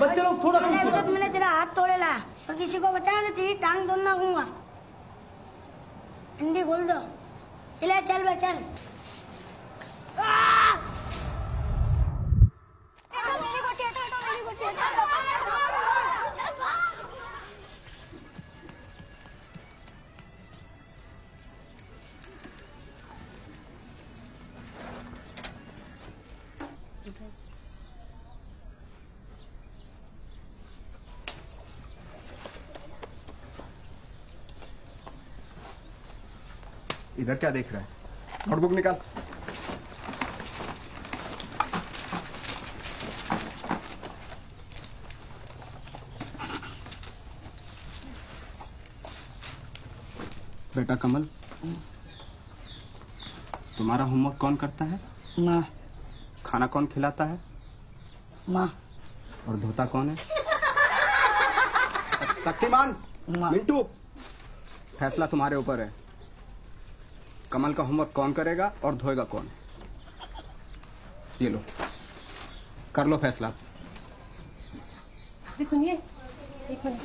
बच्चे लोग थोड़ा मैंने अभी तक मैंने तेरा हाथ तोड़े ला और किसी को बताया तो तेरी टांग तोड़ना दूँगा अंडी खोल दो। चले चल बे चल। इधर क्या देख रहा है? नोटबुक निकाल। बेटा कमल तुम्हारा होमवर्क कौन करता है? माँ। खाना कौन खिलाता है? माँ। और धोता कौन है? शक्तिमान। मिंटू फैसला तुम्हारे ऊपर है। कमल का होमवर्क कौन करेगा और धोएगा कौन? ये लो। कर लो फैसला। सुनिए, एक मिनट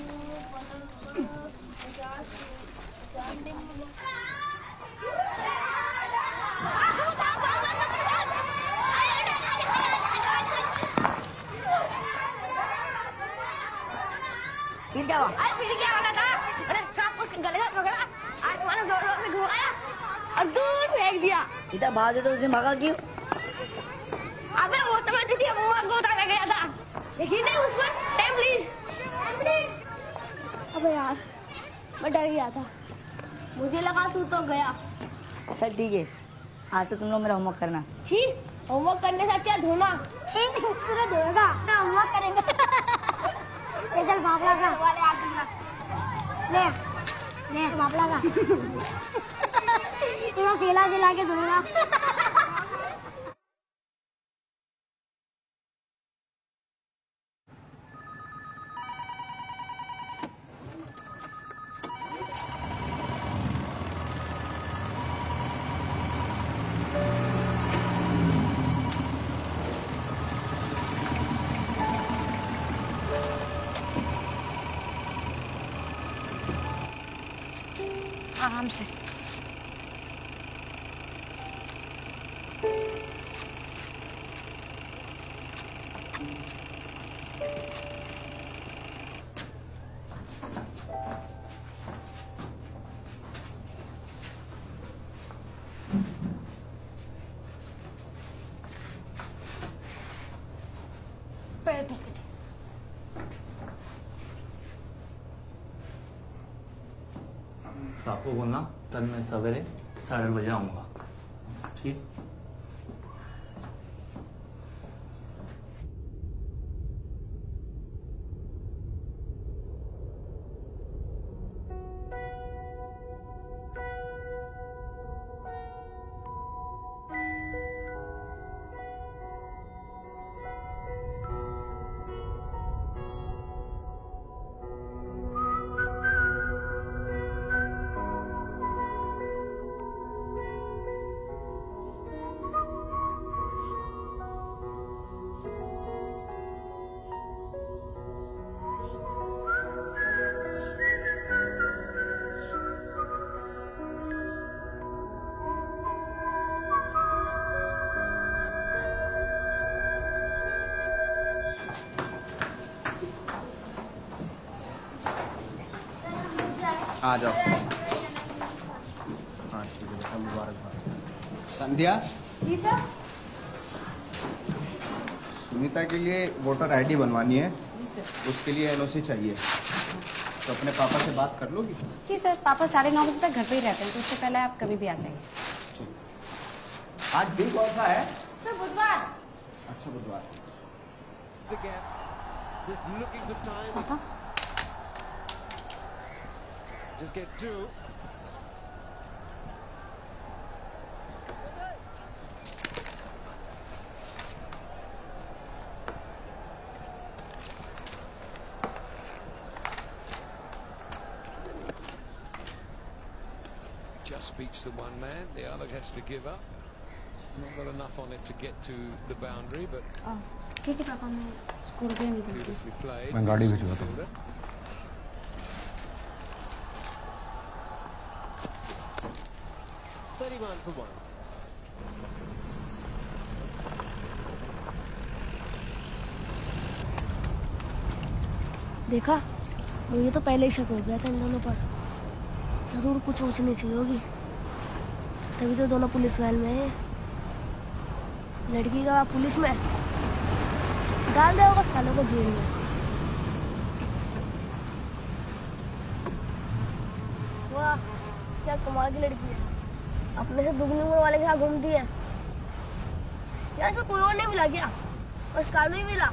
फिर क्या हुआ अरे फिर क्या होना था अरे सांप उसके गले से पकड़ा आसमान में ज़ोर ज़ोर से घुमाया और दूर फेंक इतना भाग तो उसे भागा क्यों? अबे वो तो मैं दीदी में गोता लग गया था। देखिए नहीं उस पर टाइम प्लीज़ अबे यार मैं डर गया था। मुझे लगा तू तो गया। अच्छा ठीक है। आज तो तुम लोग मेरा होमवर्क करना। छी होमवर्क करने से अच्छा धोना ठीक तुझे धोएगा। ना होमवर्क करेंगे। ये चल बाबला का वाले आदमी ले ले बाबला का इधर सेला से लाके धोएगा साहब को बोलना कल मैं सवेरे साढ़े बजे आऊँगा। ठीक? संध्या जी सर। सुनीता के लिए वोटर आईडी बनवानी है। जी सर। उसके लिए एनओसी चाहिए। तो अपने पापा से बात कर लोगी? जी सर पापा साढ़े नौ बजे तक घर पे ही रहते हैं तो उससे पहले आप कभी भी आ जाइए। आज दिन कौन सा है? तो बुधवार। अच्छा बुधवार. Just looking for time. पापा। Just get two. Just beats the one man. The other has to give up. Not got enough on it to get to the boundary, but है करती beautifully played. मैं गाड़ी दूँ। Fielder. Thirty-one for one. देखा मुझे तो पहले ही शक हो गया था इन दोनों पर ज़रूर कुछ ऊँच नीच हुई होगी तभी तो दोनों पुलिस वैन में लड़की का पुलिस में? डाल दे होगा सालों को जेल में। वाह, क्या कमाल की लड़की है। अपने से दुगनी उम्र वाले के साथ घूमती है। यार इसको कोई और नहीं मिला क्या? बस कालू ही मिला।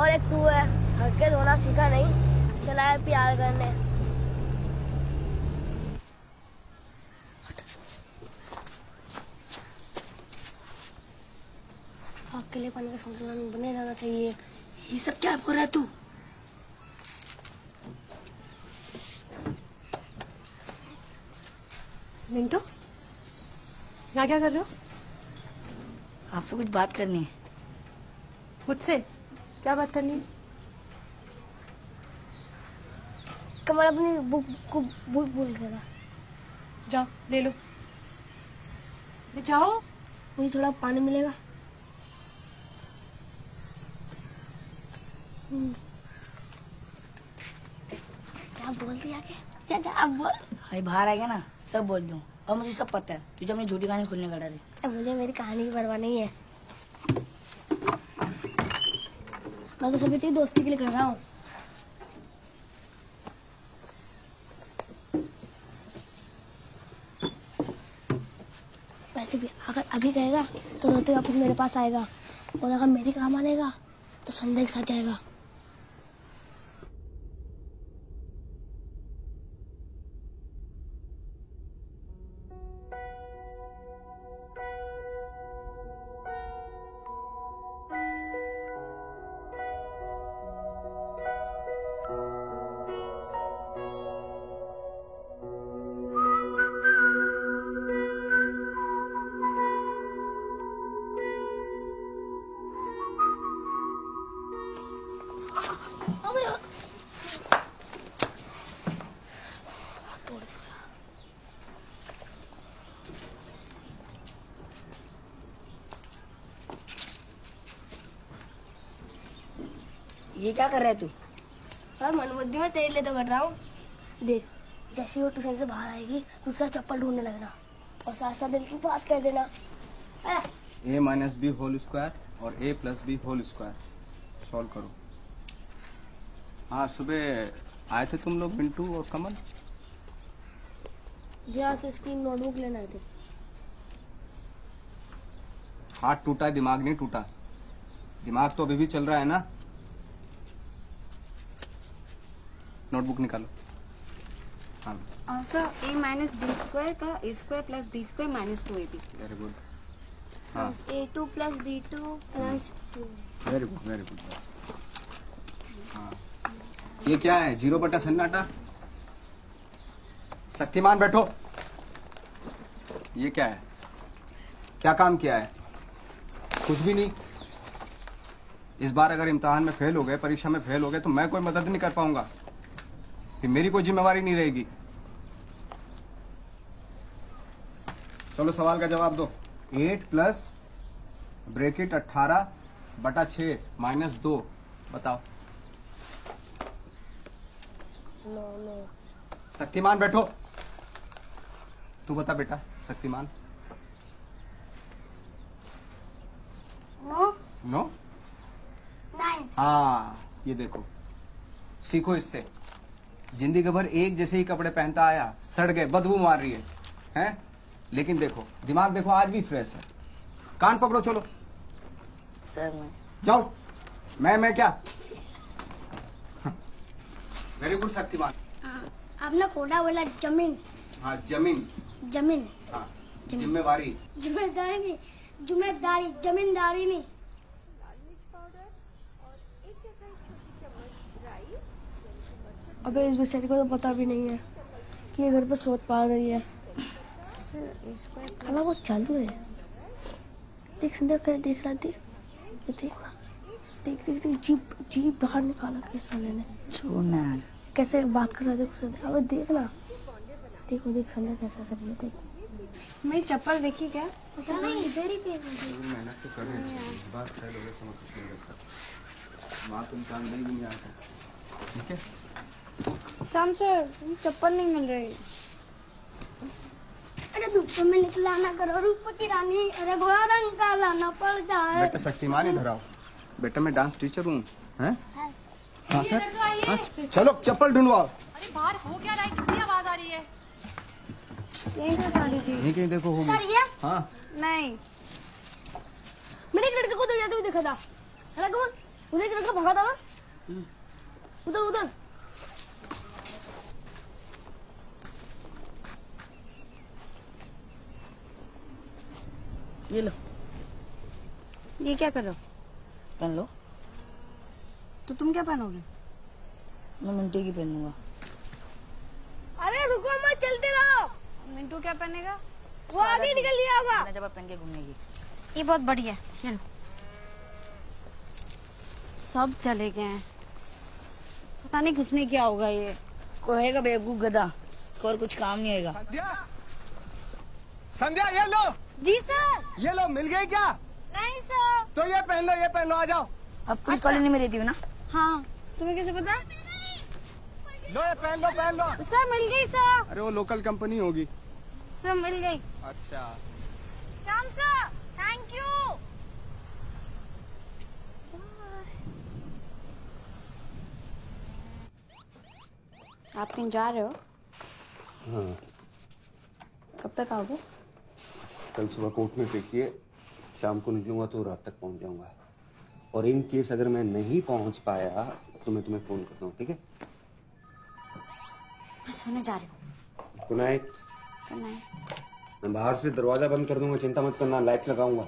और एक तू है। हटके धोना सीखा नहीं। चला है प्यार करने। अकेले पानी का संतुलन बने रहना चाहिए। ये सब क्या बोल रहा है तू? मिंटू यहाँ क्या कर रहे हो? आपसे कुछ बात करनी है। मुझसे? क्या बात करनी है? कमल अपनी बुक को बुक भूल गया जाओ ले लो। ले जाओ। मुझे थोड़ा पानी मिलेगा हम्म। क्या बोल दिया क्या? क्या क्या अब बोल। भाई बाहर आ गया ना सब बोल दूँ। और मुझे सब पता है। तुझे अपनी झूठी कहानी खुलने का डर है मुझे मेरी कहानी की परवाह नहीं है। मैं तो सभी तेरी दोस्ती के लिए कर रहा हूँ। वैसे भी अगर अभी कहेगा तो रोते वापस मेरे पास आएगा। और अगर मेरी काम आनेगा तो संध्या के साथ जाएगा। कर रहा है तू? और मनबुद्धि में तेरे लिए तो कर रहा हूँ। देख जैसे वो ट्यूशन से बाहर आएगी तो उसका चप्पल ढूँढने लगना और साथ साथ दिल की बात कर देना। A minus B whole square और A plus B whole square solve करो। हाँ सुबह आए थे तुम लोग मिंटू और कमल? जहाँ से इसकी नोटबुक लेना है थे। हाथ टूटा दिमाग नहीं टूटा। दिमाग तो अभी भी चल रहा है ना? नोटबुक निकालो। हाँ। Answer A minus B square का A square plus B square minus two A B. Very good हाँ। A two plus B two plus two. Very good very good हाँ। ये क्या है? ज़ीरो बटा सन्नाटा? शक्तिमान बैठो। ये क्या है? क्या काम किया है? कुछ भी नहीं। इस बार अगर इम्तहान में फेल हो गए परीक्षा में फेल हो गए तो मैं कोई मदद नहीं कर पाऊँगा। फिर मेरी कोई जिम्मेवारी नहीं रहेगी। चलो सवाल का जवाब दो। एट प्लस ब्रेकेट अट्ठारह बटा छ माइनस दो बताओ। नो नो शक्तिमान बैठो। तू बता बेटा शक्तिमान। नो नो नाइन हाँ ये देखो। सीखो इससे। ज़िंदगी भर एक जैसे ही कपड़े पहनता आया सड़ गए बदबू मार रही है हैं? लेकिन देखो दिमाग देखो आज भी फ्रेश है। कान पकड़ो चलो। सर मैं जाओ। मैं मैं क्या? वेरी गुड शक्तिमान आपने कोटा बोला ज़मीन। हाँ ज़मीन। ज़मीन। हाँ जिम्मेवारी। ज़िम्मेदारी नहीं ज़िम्मेदारी जमींदारी नहीं। अबे इस बेचारी को तो पता भी नहीं है कि ये घर पे सोच पा रही है। अगर वो चालू है। देख संध्या कर देख रहा देख। ये देख देख देख देख जीप जीप बाहर निकाला किस साले ने। छोड़ना कैसे बात कर रहा देखो संध्या अबे देख ना। देखो देख संध्या कैसे कर रही है देख। मेरी चप्पल देखी क्या? पता नहीं इधर ही कहीं मेहनत तो कर रहे हैं। बात फेल हो गए तो कुछ नहीं कर सकते। वहाँ तुम काम नहीं आता। ठीक है? शाम सर चप्पल नहीं मिल रही। अरे धूप में निकला ना करो रूप की रानी। अरे घोड़ा रंग का लाना पड़ता है। बेटा शक्तिमान इधर आओ। बेटा मैं डांस टीचर हूँ। हैं? हाँ। सर हाँ, चलो चप्पल ढूंढवाओ अरे बाहर हो क्या रहा है? कितनी आवाज़ आ रही है? यही तो कहीं देखो होगी। सर ये? हाँ। नहीं। मैंने एक लड़के को तो जाते हुए देखा था। है कौन? उधर एक लड़का भागा था ना। उधर उधर। ये लो। ये क्या करो पहन लो। तो तुम क्या पहनोगे? मैं मिंटी की पहनूँगा। अरे रुको मत चलते रहो। मिंटू क्या पहनेगा? वो आगे निकल लिया होगा जब पहन के घूमने ये बहुत बढ़िया है चलो सब चले गए हैं। पता नहीं किसने क्या होगा ये। कोहेगा बेवकूफ़ गधा और कुछ काम नहीं आएगा। संध्या संध्या ये लो। जी सर। ये लो मिल गए क्या? नहीं सर। तो ये पहन लो ये पहन लो आ जाओ। अब पुलिस कॉलोनी में रहती हूँ ना? हाँ। तुम्हें कैसे पता? लो ये पहन लो पहन लो। सर मिल गई सर। अरे वो लोकल कंपनी होगी। सर मिल गई। अच्छा। राम सर। थैंक यू आप कहीं जा रहे हो? हाँ। कब तक आओगे? कल सुबह कोर्ट में पेशिए शाम को निकलूँगा तो रात तक पहुँच जाऊँगा। और इन केस अगर मैं नहीं पहुँच पाया तो मैं तुम्हें फ़ोन करता हूँ ठीक है? मैं सोने जा रही हूँ। गुड नाइट गुड नाइट मैं बाहर से दरवाज़ा बंद कर दूँगा चिंता मत करना लाइट लगाऊँगा।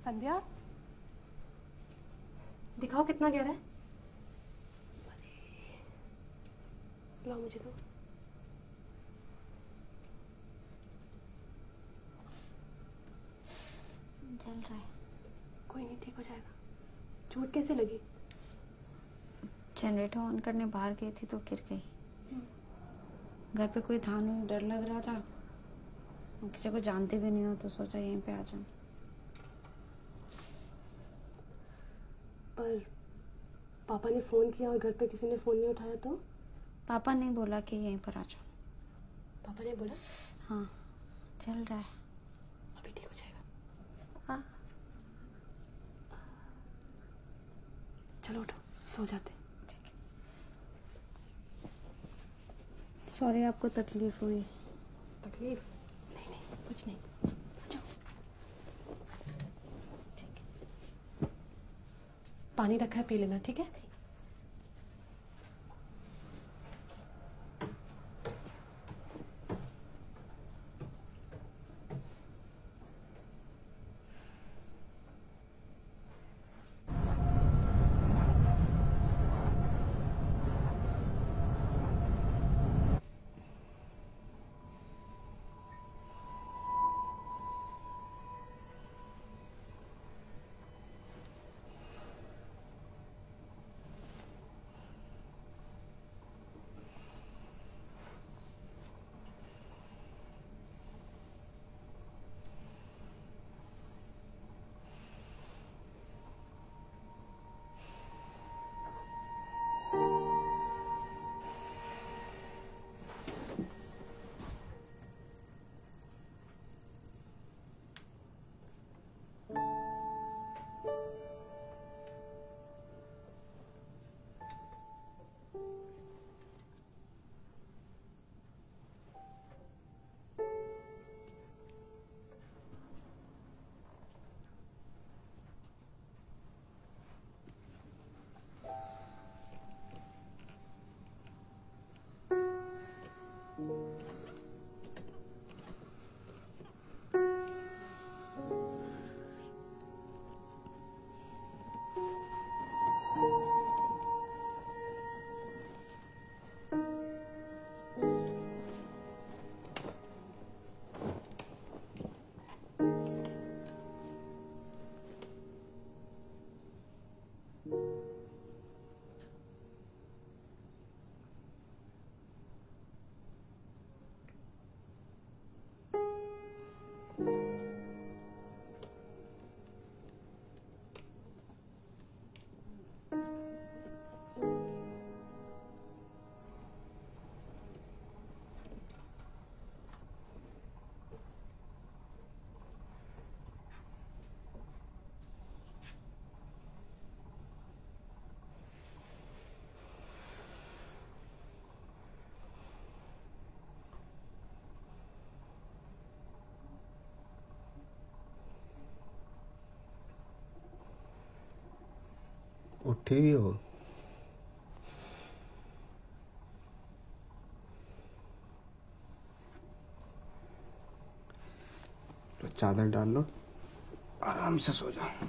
संध्या? दिखाओ कितना गहरा है। लाओ मुझे तो चल रहा है। कोई नहीं ठीक हो जाएगा। चोट कैसे लगी? जनरेटर ऑन करने बाहर गई थी तो गिर गई। घर पे कोई था नहीं डर लग रहा था। किसी को जानते भी नहीं हो तो सोचा यहीं पे आ जाऊँ पर पापा ने फ़ोन किया और घर पे किसी ने फ़ोन नहीं उठाया तो? पापा ने बोला कि यहीं पर आ जाओ। पापा ने बोला? हाँ चल रहा है। अभी ठीक हो जाएगा। हाँ। चलो उठो सो जाते। सॉरी आपको तकलीफ़ हुई। तकलीफ़? नहीं नहीं कुछ नहीं। पानी रखा है पी लेना ठीक है? उठे भी हो। तो चादर डाल लो। आराम से सो जाओ।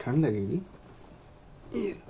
ठंड लगेगी ये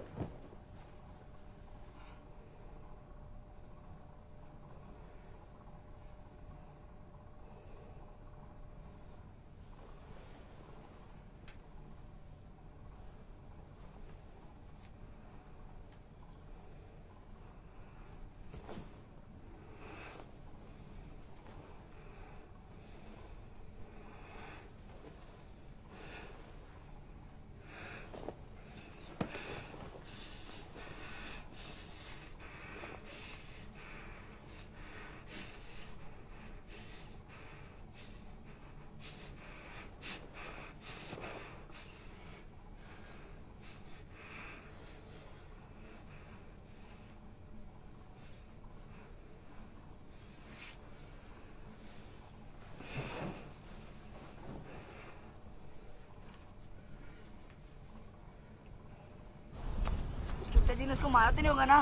उसके पिताजी ने उसको मारा तो नहीं होगा ना?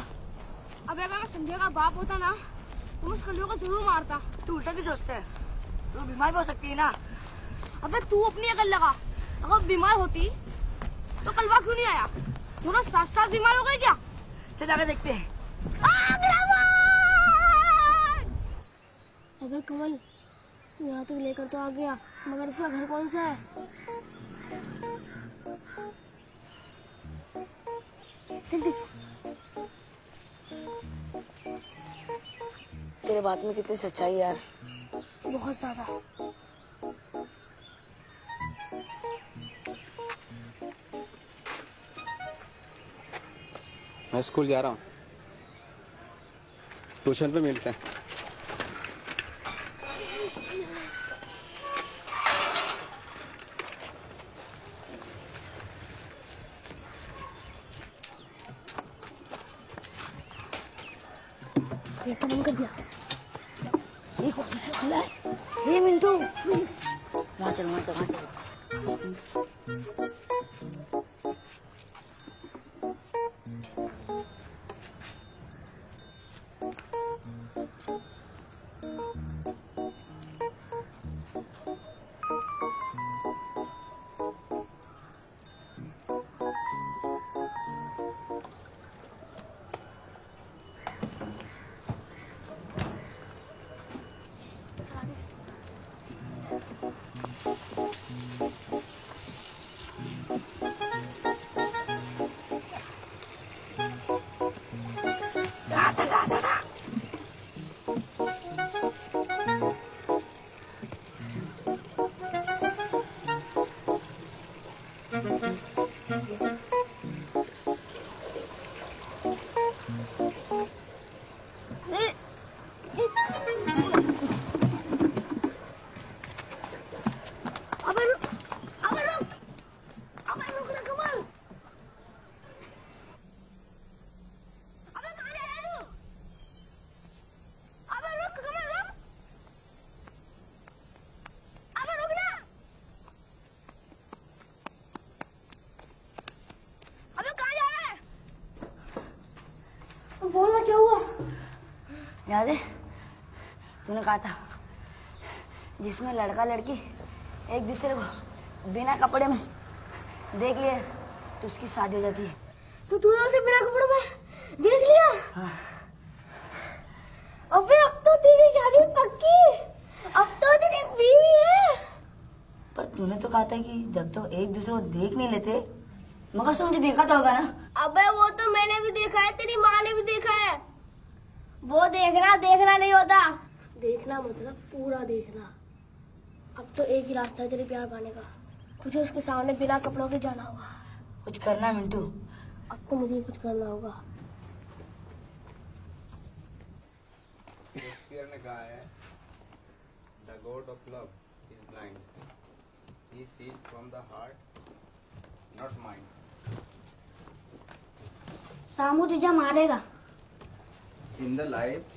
अबे अगर मैं संजय का बाप होता ना तो मैं उस कलियों को ज़रूर मारता। तू उल्टा क्यों सोचता है? तू बीमार भी हो सकती है ना? अबे तू अपनी अकल लगा। अगर बीमार होती तो कलवा क्यों नहीं आया? दोनों साथ साथ बीमार हो गए क्या? चल आगे देखते हैं। अबे कमल तू यहाँ तक लेकर तो आ गया मगर उसका घर कौन सा है? बात में कितनी सच्चाई यार। बहुत ज़्यादा। मैं स्कूल जा रहा हूँ। ट्यूशन पे मिलते हैं। तूने कहा था जिसमें लड़का लड़की एक दूसरे को बिना कपड़े में देख लिए तो उसकी शादी हो जाती है। तो तूने उसे बिना कपड़ों में देख लिया? हाँ। अबे अब तो तेरी शादी पक्की अब तो तेरी बीवी है। पर तूने तो कहा था कि जब तो एक दूसरे को देख नहीं लेते मगर तुम मुझे देखा तो होगा ना। अबे वो तो मैंने भी देखा है तेरी माँ ने भी देखा है। वो देखना देखना नहीं होता। देखना मतलब पूरा देखना। अब तो एक ही रास्ता है तेरे प्यार पाने का। तुझे उसके सामने बिना कपड़ों के जाना होगा। कुछ करना मिंटू? अब तो मुझे कुछ करना होगा। शेक्सपियर ने कहा है the god of love is blind he sees from the heart not mind Samu तुझे मारेगा। In the life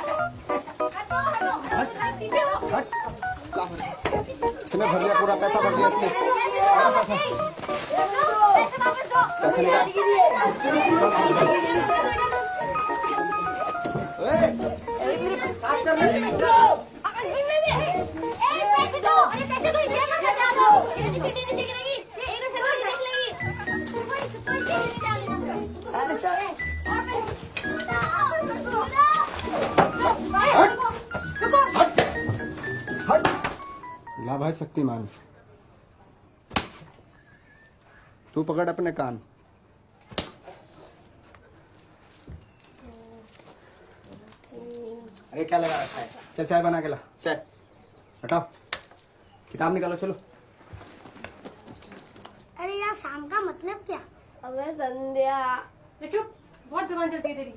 इसने भर लिया पूरा पैसा भर लिया इसने पैसा पैसा निकाल ला भाई शक्तिमान तू पकड़ अपने कान। अरे क्या लगा रखा है? चल चाय बना के ला। चाय। हटाओ। किताब निकालो चलो। अरे यार शाम का मतलब क्या? अबे संध्या। चुप। बहुत जबान चलती है तेरी।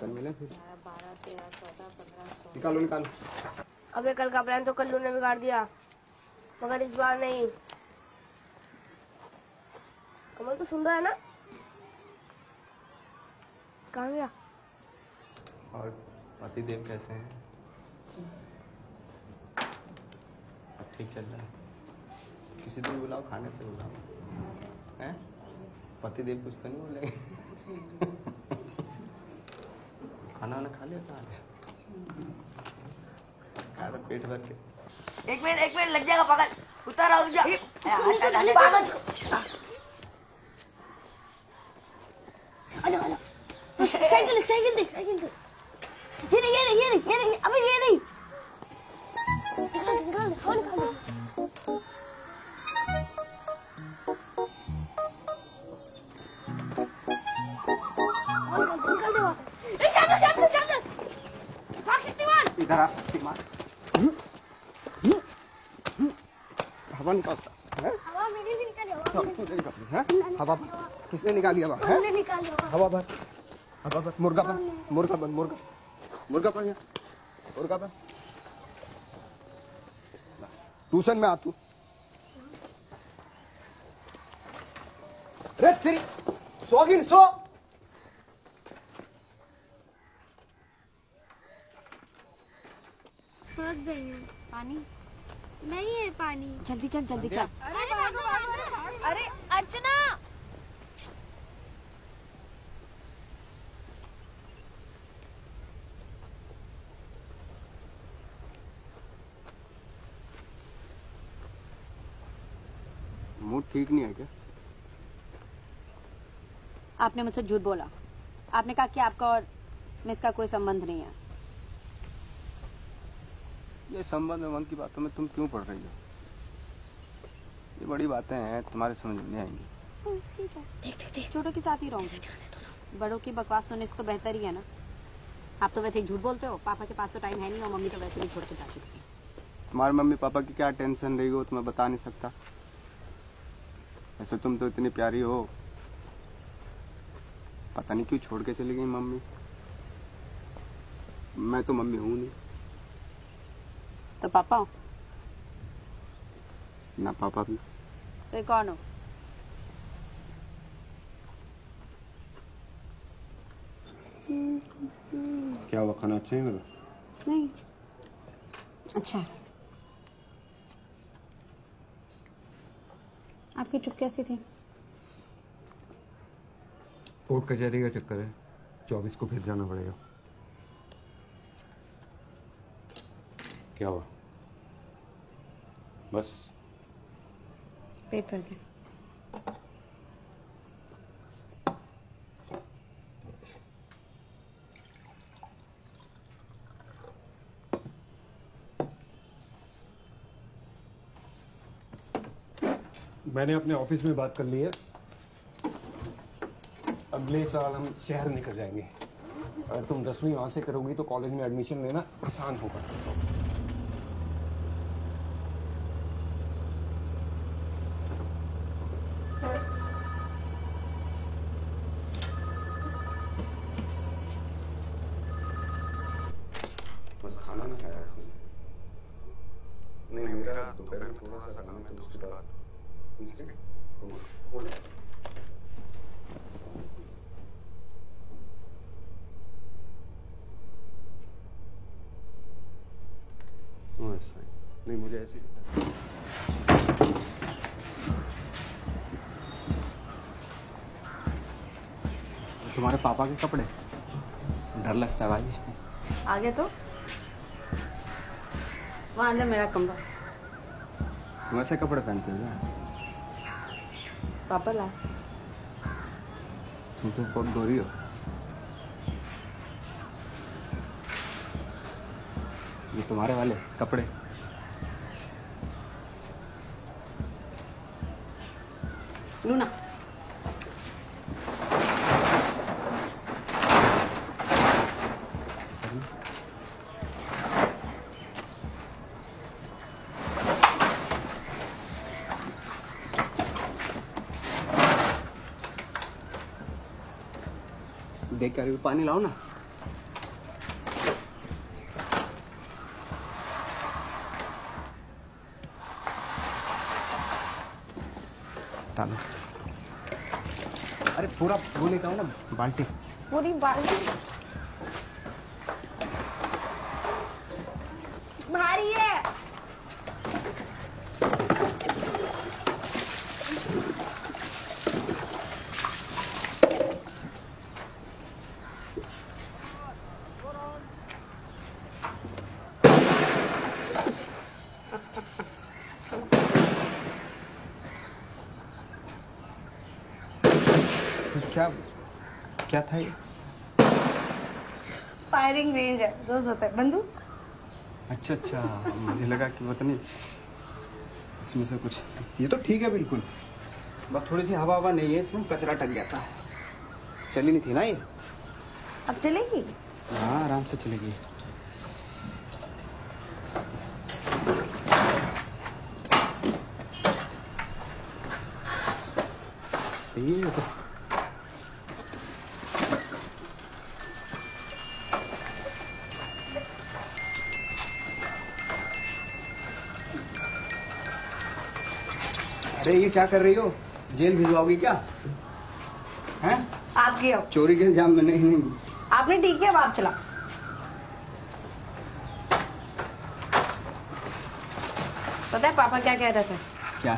कल मिले फिर। निकालो निकालो। अबे कल का प्लान तो कल्लू ने बिगाड़ दिया मगर इस बार नहीं। कमल तो सुन रहा है ना? कहाँ गया? और पति देव कैसे हैं? सब ठीक चल रहा है? किसी दिन बुलाओ खाने पे बुलाओ। हैं? पति देव कुछ तो नहीं बोलेंगे। खाना वाना खा लिया था पेट भर के। एक मिनट एक मिनट लग जाएगा पकड़ उतारा रुक जा। पागल। आजा आजा। साइकिल साइकिल देख साइकिल देख। ये नहीं ये नहीं ये नहीं ये नहीं अबे ये नहीं। निकाल निकाल निकाल निकाल दे, निकाल दे इधर आ शक्तिमान। हवा निकालता है? हवा मेरी भी निकाली हवा मेरी तूने निकाली है? हवा भर किसने निकाली हवा है? निकाली हवा। भर हवा भर मुर्गा बन मुर्गा बन मुर्गा। मुर्गा बन मुर्गा बन ट्यूशन में आ तू। तेरी सोगिन सो। हूँ नहीं है। पानी? जल्दी चल जल्दी चल। अरे भागो भागो अरे अर्चना! मूड ठीक नहीं है क्या? आपने मुझसे झूठ बोला। आपने कहा कि आपका और मिस का कोई संबंध नहीं है। ये संबंध की बातों में तुम क्यों पढ़ रही हो? बड़ी बातें हैं तुम्हारे समझ में नहीं आएँगी। देख देख देख। छोटों के साथ ही रहूँगी बड़ों की बकवास सुनने से तो बेहतर ही है ना। आप तो वैसे झूठ बोलते हो पापा के पास तो टाइम है नहीं और मम्मी तो वैसे भी छोड़ के जा चुकी है। तुम्हारे मम्मी पापा की क्या टेंशन रही हो तुम्हें बता नहीं सकता। ऐसे तुम तो इतनी प्यारी हो। पता नहीं क्यों छोड़ के चली गई मम्मी। मैं तो मम्मी हूँ नहीं। तो पापा हो? ना पापा भी। तो ये कौन हो क्या हुआ खाना अच्छा नहीं लगा नहीं अच्छा आपकी चुप कैसी थी कोर्ट कचहरी का चक्कर है चौबीस को फिर जाना पड़ेगा क्या हुआ बस पेपर के। मैंने अपने ऑफ़िस में बात कर ली है। अगले साल हम शहर निकल जाएँगे। अगर तुम दसवीं वहाँ से करोगी तो कॉलेज में एडमिशन लेना आसान होगा बस खाना नहीं खाया उसने नहीं मेरा दोपहर में थोड़ा सा काम है तो उसके बाद इसलिए. नहीं मुझे ऐसी तुम्हारे पापा के कपड़े डर लगता है भाई आगे तो वहाँ अंदर मेरा कमरा तुम ऐसे कपड़े पहनते हो पापा ला। तुम तो बहुत गोरी हो। ये तुम्हारे वाले कपड़े। लूना भी पानी लाओ ना। डालो अरे पूरा वो लेता हूँ ना बाल्टी। पूरी बाल्टी भारी है क्या था ये? फायरिंग रेंज है रोज होता है। बंदूक अच्छा अच्छा मुझे लगा कि पता नहीं इसमें से कुछ ये तो ठीक है बिल्कुल। बस थोड़ी सी हवा हवा नहीं है इसमें कचरा टक जाता है। चली नहीं थी ना ये? अब चलेगी? हाँ आराम से चलेगी। क्या कर रही हो? जेल भिजवाओगी क्या? हैं? आपकी अब चोरी के इल्ज़ाम में नहीं नहीं। आपने ठीक किया आप चला पता है पापा क्या कह रहे थे? क्या?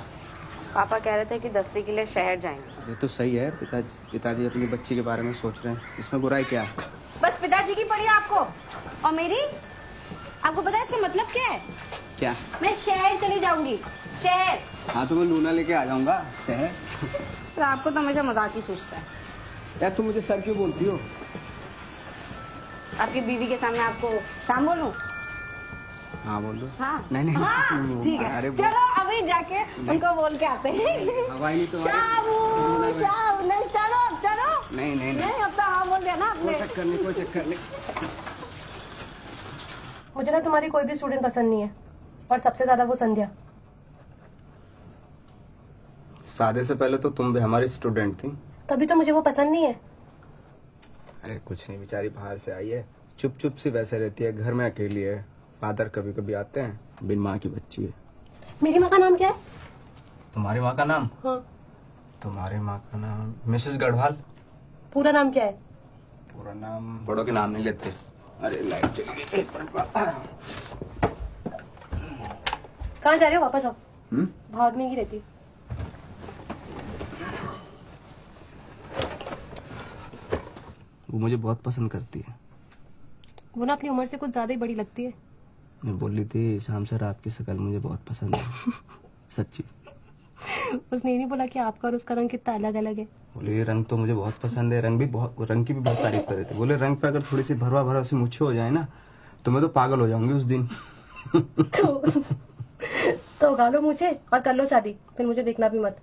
पापा कह रहे थे कि दसवीं के लिए शहर जाएँगे। ये तो सही है पिताजी पिताजी अपनी बच्ची के बारे में सोच रहे हैं। इसमें बुराई क्या है? बस पिताजी की पड़ी आपको। और मेरी? आपको पता है इसका मतलब क्या है? क्या? मैं शहर चली जाऊँगी शहर। हाँ तो मैं लूना लेके आ जाऊँगा शहर। तो आपको तो हमेशा मज़ाक ही सोचता है। यार तुम मुझे सर क्यों बोलती हो? आपकी बीवी के सामने आपको शाम बोलूँ? हाँ बोल दो। हाँ। नहीं नहीं हाँ, ठीक है। चलो अभी जाके उनको बोल के आते हैं। हवाई नहीं तुम्हारी। शामू शाम नहीं चलो चलो। नहीं नहीं नहीं। अब तो हाँ बोल दिया ना कोई आपने चक्कर नहीं कोई चक्कर नहीं। मुझे ना तुम्हारी कोई भी स्टूडेंट पसंद नहीं है। और सबसे ज़्यादा वो संध्या। शादी से पहले तो तुम भी हमारी स्टूडेंट थी। तभी तो मुझे वो पसंद नहीं है। अरे कुछ नहीं बेचारी बाहर से आई है। चुप चुप सी वैसे रहती है घर में अकेली है। फादर कभी कभी आते हैं बिन माँ की बच्ची है। मेरी माँ का नाम क्या है? तुम्हारी माँ का नाम? हाँ। तुम्हारी माँ का नाम मिसेस गढ़वाल। पूरा नाम क्या है? पूरा नाम बड़ों के नाम नहीं लेते। अरे लाइट चली गई। एक मिनट कहाँ जा रहे हो वापस आओ। हम्म? भागने की रहती वो मुझे बहुत पसंद करती है। वो ना अपनी उम्र से कुछ ज़्यादा ही बड़ी लगती है। मैं बोली थी शाम सर आपकी शक्ल मुझे बहुत पसंद है। सच्ची। उसने नहीं बोला कि आपका और उसका रंग कितना अलग अलग है। बोले ये रंग तो मुझे बहुत पसंद है। रंग भी बहुत रंग की भी बहुत तारीफ़ कर रहे थे। बोले रंग पे अगर थोड़ी सी भरवा भरवा सी मुच्छे हो जाए ना तो मैं तो पागल हो जाऊँगी उस दिन। तो तो उगा लो मुझे और कर लो शादी फिर मुझे देखना भी मत।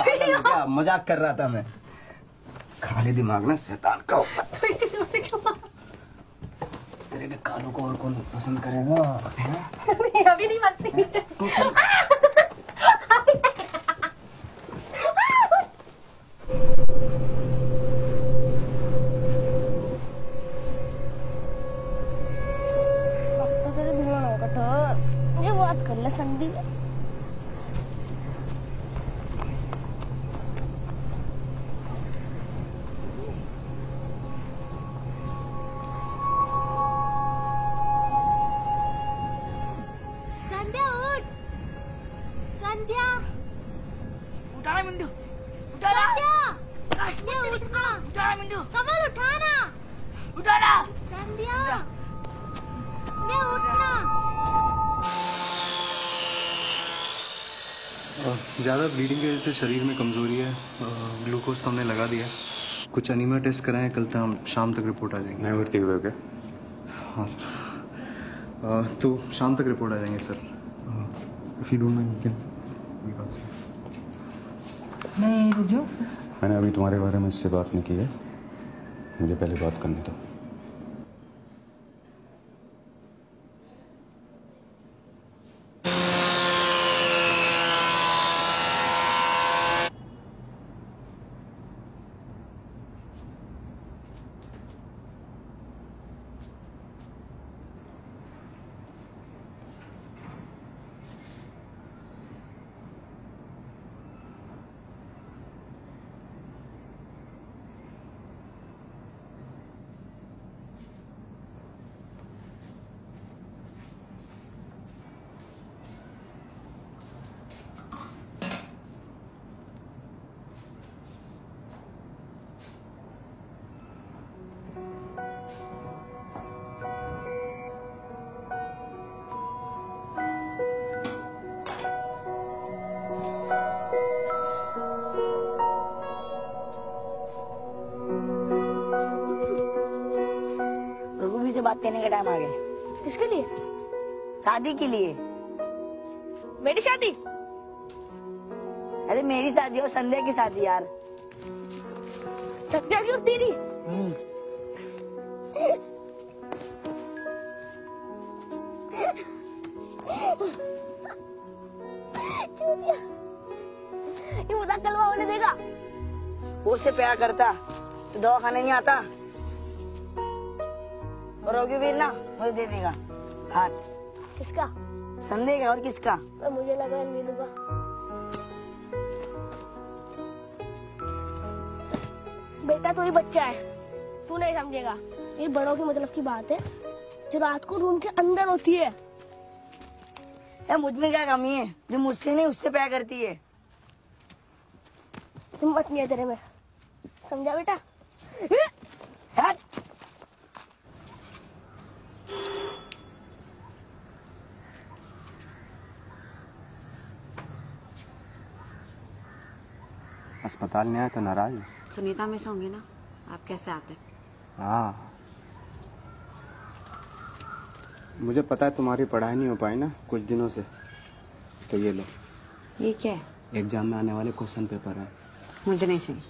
क्या मज़ाक कर रहा था मैं। खाली दिमाग ना शैतान का होता तो? तेरे के कानों को और कौन पसंद करेगा नहीं अभी नहीं मस्ती बात कर ले संदीप। ज़्यादा ब्लीडिंग की वजह से शरीर में कमज़ोरी है ग्लूकोज तो हमने लगा दिया। कुछ अनिमा टेस्ट कराएँ कल तक हम शाम तक रिपोर्ट आ जाएँगे। मैं भर्ती हुए क्या हाँ सर। तो शाम तक रिपोर्ट आ जाएँगे sir. If you don't mind can मैं रुक जाऊँ? मैंने अभी तुम्हारे बारे में इससे बात नहीं की है। मुझे पहले बात करने दो शादी के लिए। मेरी शादी? अरे मेरी शादी और संध्या की शादी यार। संध्या की और तेरी? ये मज़ाक कलवा होने देगा। वो उससे प्यार करता तो दवा खाने नहीं आता। के बात है जो रात को रूम के अंदर होती है। यार मुझमें क्या कमी है? जो मुझसे नहीं उससे प्यार करती है। हिम्मत नहीं है तेरे में। समझा बेटा? अस्पताल नहीं आया तो नाराज़ सुनीता मिस होंगी ना? आप कैसे आते? हाँ। मुझे पता है तुम्हारी पढ़ाई नहीं हो पाई ना कुछ दिनों से। तो ये लो। ये क्या है? एग्ज़ाम में आने वाले क्वेश्चन पेपर है। मुझे नहीं चाहिए।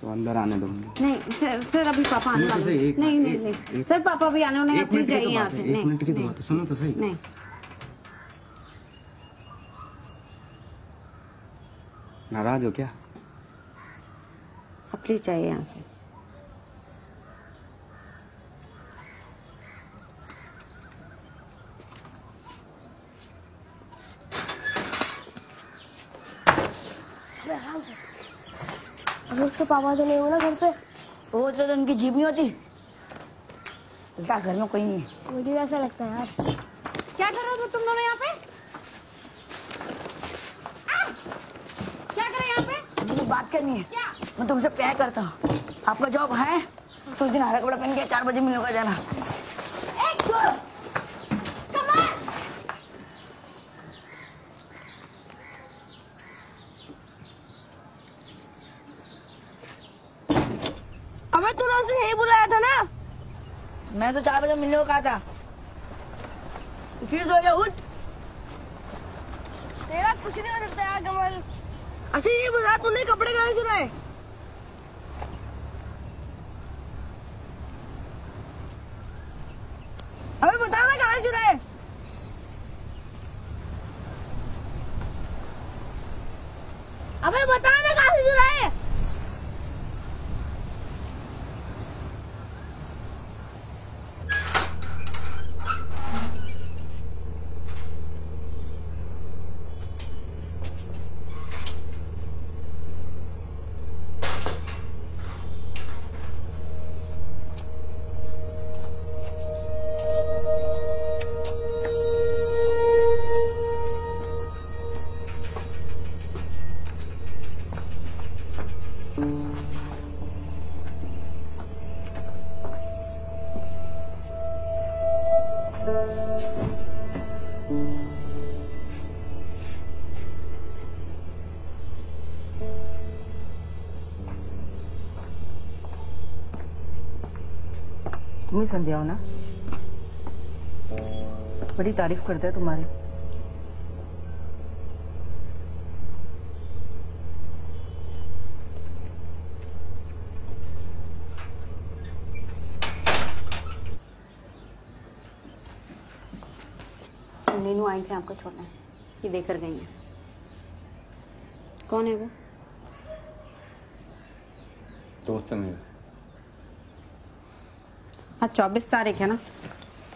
तो अंदर आने दो नहीं सर सर अभी पापा आने तो वाले एक नहीं नहीं एक- नहीं। एक- सर पापा भी आने वाले हैं प्लीज़ तो जाइए यहाँ से। एक मिनट की तो बात है सुनो तो सही। नहीं। नाराज़ हो क्या? आप प्लीज़ जाइए यहाँ से। उसके पापा तो नहीं हो ना घर पे। वो तो उनकी जीप नहीं होती। क्या घर में कोई नहीं है। मुझे ऐसा लगता है यार। क्या कर रहे हो तुम दोनों यहाँ पे? आ! क्या कर रहे यहाँ पे? मुझे बात करनी है। मैं तुमसे प्यार करता हूँ। आपका जॉब है? तो उस दिन हरा कपड़ा पहन के चार बजे मिलोगा जाना एक छोड़ कमर अबे तूने उसे यही बुलाया था ना मैं तो चार बजे मिलने को कहा था। तो फिर दो गया, उठ। तेरा कुछ नहीं हो सकता यार, कमल। अच्छा ये बता, तूने कपड़े कहाँ से तुम संध्या हो ना? बड़ी तारीफ़ करता है तुम्हारी। नीनू आई थी आपको छोड़ने। ये देकर गई है। कौन है वो? दोस्त है मेरा। आज चौबीस तारीख है ना?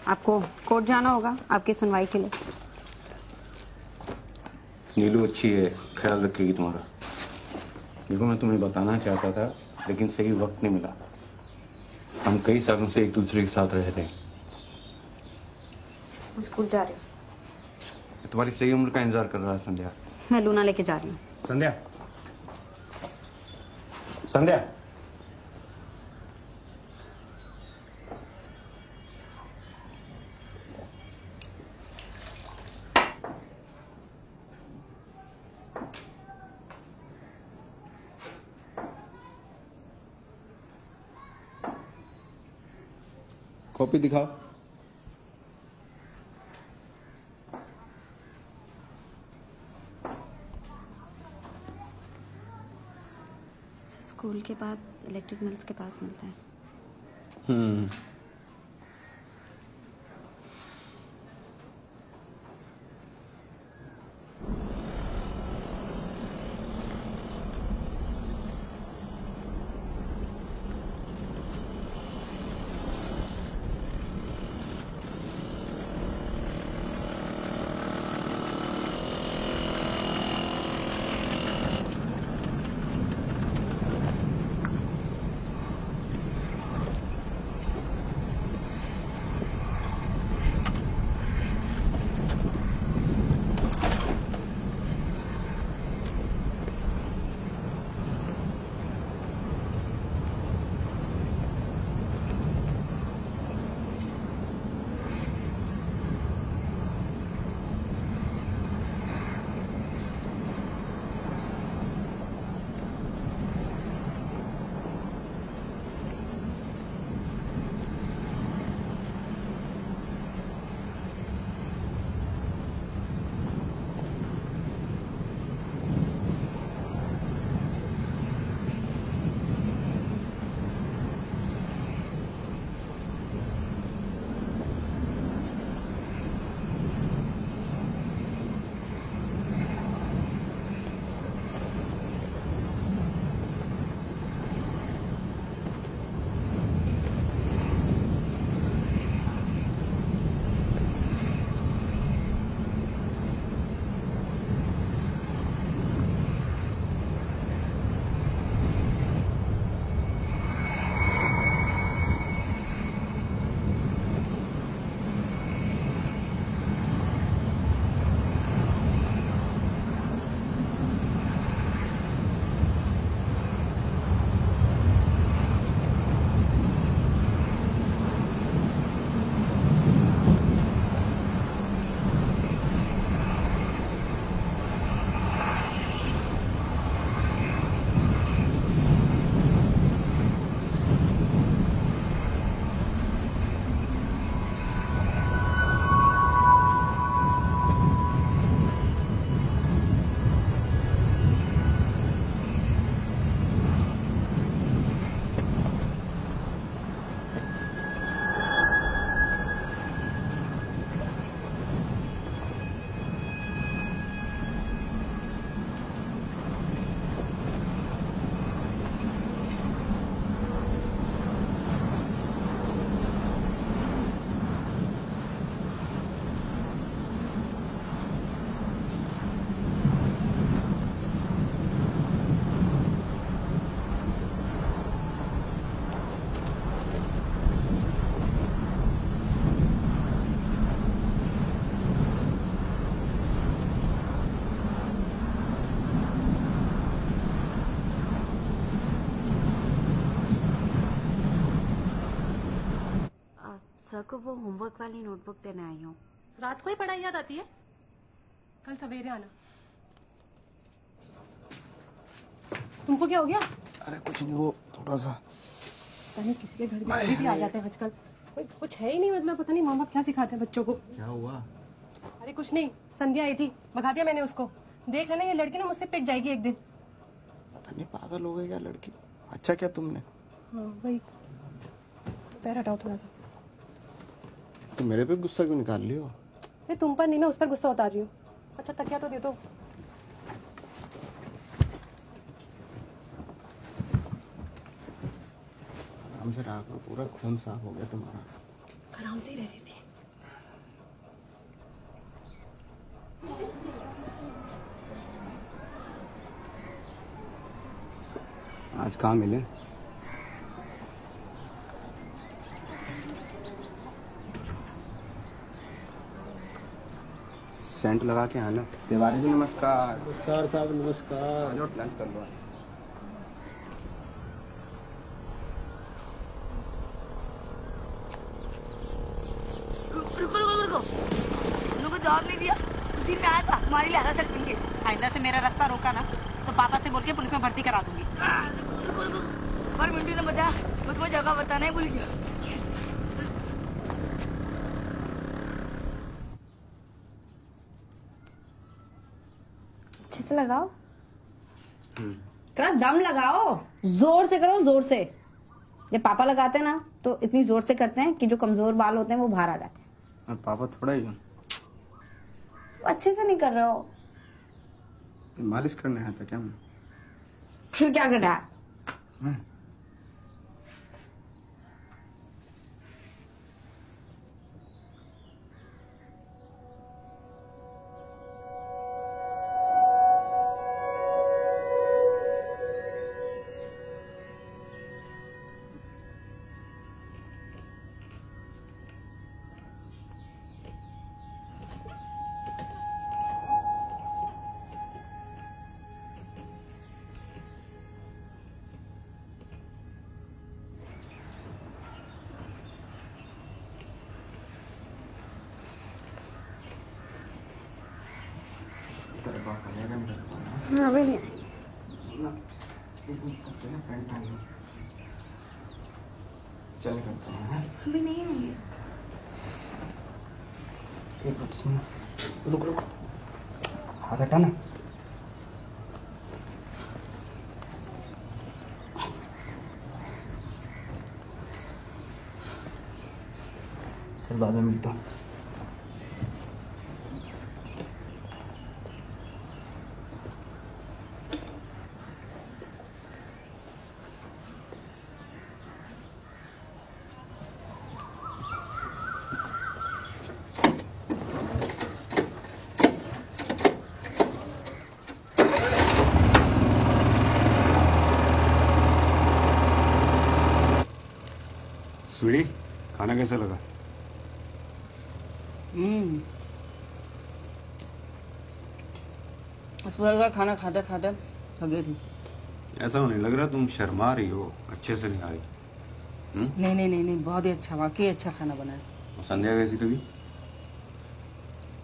आपको कोर्ट जाना होगा आपकी सुनवाई के लिए। नीलू अच्छी है। ख्याल रखेगी तुम्हारा। देखो मैं तुम्हें बताना चाहता था लेकिन सही वक्त नहीं मिला। हम कई सालों से एक दूसरे के साथ रह रहे हैं। स्कूल जा रही हूँ। तुम्हारी सही उम्र का इंतज़ार कर रहा है संध्या। मैं लूना लेके जा रही हूँ। संध्या। संध्या। कॉपी दिखाओ। स्कूल के बाद इलेक्ट्रिक मिल्स के पास मिलता है। हम्म। सर को वो होमवर्क वाली नोटबुक देने आई हूँ। रात को ही पढ़ाई याद आती है? कल सवेरे आना। तुमको क्या हो गया? अरे कुछ नहीं वो थोड़ा सा पता नहीं किसी के घर में कभी भी आ जाते हैं आजकल। कोई कुछ है ही नहीं मतलब पता नहीं माँ बाप क्या सिखाते हैं बच्चों को। क्या हुआ? अरे कुछ नहीं संध्या आई थी भगा दिया मैंने उसको। देख लेना ये लड़की ना मुझसे पिट जाएगी एक दिन। पता नहीं पागल हो गई क्या लड़की? अच्छा क्या तुमने? हाँ वही। पैर हटाओ थोड़ा सा। तो मेरे पे गुस्सा क्यों निकाल लियो अरे तुम पर नहीं मैं उस पर गुस्सा उतार रही हूँ। अच्छा तकिया तो दे दो। आराम से रहा करो पूरा खून साफ़ हो गया तुम्हारा। आराम से ही रह रही थी। आज कहाँ मिले? सेंट लगा के आना। तिवारी जी नमस्कार। नमस्कार साहब नमस्कार। लंच कर लो। जवाब नहीं दिया। उसी में आया था हमारे लिए हरा सकती है आइंदा से मेरा रास्ता रोका ना तो पापा से बोल के पुलिस में भर्ती करा दूँगी। रुको रुको। पर मिंटू ने बताया मुझको जगह बताना ही भूल गया। से लगाओ। थोड़ा दम लगाओ। ज़ोर से करो ज़ोर से। जब पापा लगाते हैं ना तो इतनी ज़ोर से करते हैं कि जो कमज़ोर बाल होते हैं वो बाहर आ जाते हैं। पापा थोड़ा ही तो अच्छे से नहीं कर रहे हो। तो मालिश करने आया था क्या मैं? फिर क्या कर रहा है। मिलता। स्वीटी खाना कैसा लगा हम्म सुबह का खाना खाते खाते थक गई थी। ऐसा नहीं लग रहा तुम शर्मा रही हो अच्छे से नहीं आ रही। हम्म? नहीं नहीं नहीं नहीं बहुत ही अच्छा वाकई अच्छा खाना बना है। और संध्या कैसी लगी?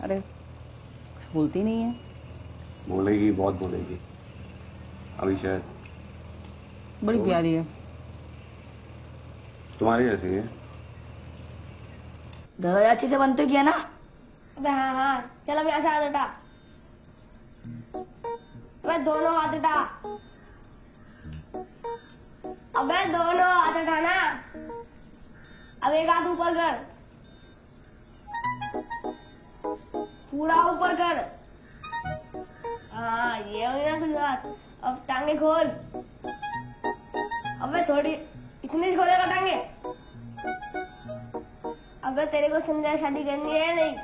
अरे कुछ बोलती नहीं है। बोलेगी बहुत बोलेगी। अभी शायद। बड़ी तो- प्यारी है। तुम्हारी जैसी है। दादा अच्छे से बनते किया ना? हाँ हाँ चल अब यहाँ से उठा अबे दोनों हाथ उठा। अबे दोनों हाथ उठाना। अब एक हाथ ऊपर कर। पूरा ऊपर कर। हाँ ये हो गया कुछ बात। अब टांगे खोल। अबे थोड़ी, इतनी सी खोलेगा टांगे। अगर तेरे को संध्या शादी करनी है नहीं?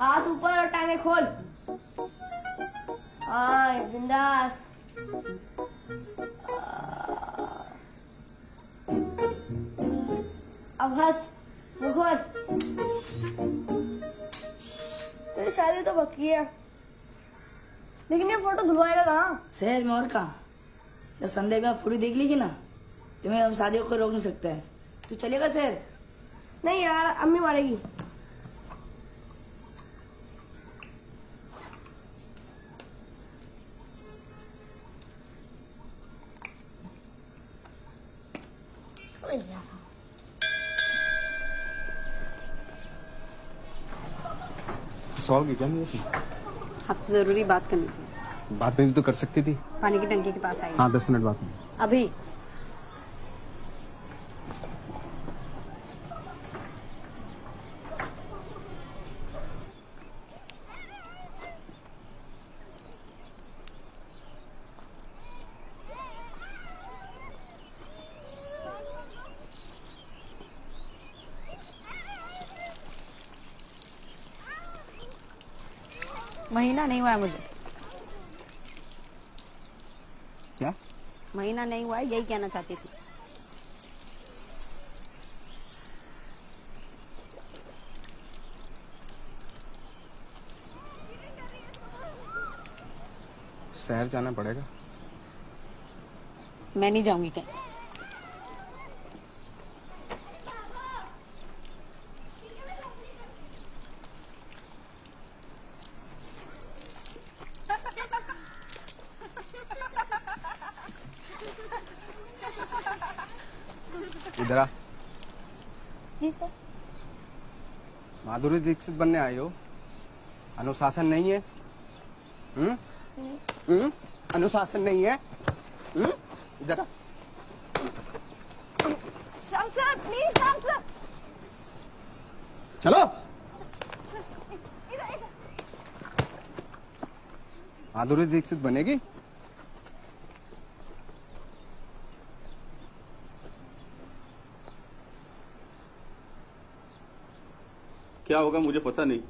हाथ ऊपर और टांगे खोल। बिंदास अब हंस मुँह तेरी शादी तो पक्की है लेकिन ये फ़ोटो धुलवाएगा कहाँ शहर में और कहा? जब संध्या में फ़ोटो देख लेगी ना तुम्हें हम शादियों को रोक नहीं सकते। हैं तू चलेगा शहर? नहीं यार अम्मी मारेगी। सॉल्व की क्या नहीं आपसे ज़रूरी बात करनी थी। बात नहीं तो कर सकती थी? पानी की टंकी के पास आई। हाँ दस मिनट बाद। में अभी महीना नहीं हुआ है मुझे। क्या? महीना नहीं हुआ है यही कहना चाहती थी। शहर जाना पड़ेगा? मैं नहीं जाऊँगी कहीं इधर आ जी सर माधुरी दीक्षित बनने आई हो? अनुशासन नहीं है? हम्म? हम्म? अनुशासन नहीं है? हम्म? इधर प्लीज़ चलो। माधुरी दीक्षित बनेगी क्या होगा, मुझे पता नहीं।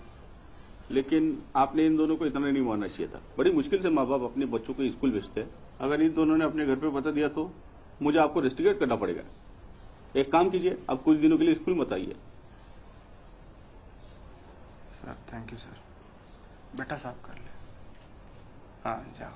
लेकिन आपने इन दोनों को इतना नहीं मानना चाहिए था। बड़ी मुश्किल से माँ बाप अपने बच्चों को स्कूल भेजते हैं। अगर इन दोनों ने अपने घर पे बता दिया तो मुझे आपको रेस्टिगेट करना पड़ेगा। एक काम कीजिए, आप कुछ दिनों के लिए स्कूल मत आइए। सर थैंक यू सर बेटा साफ़ कर ले। हाँ जाओ।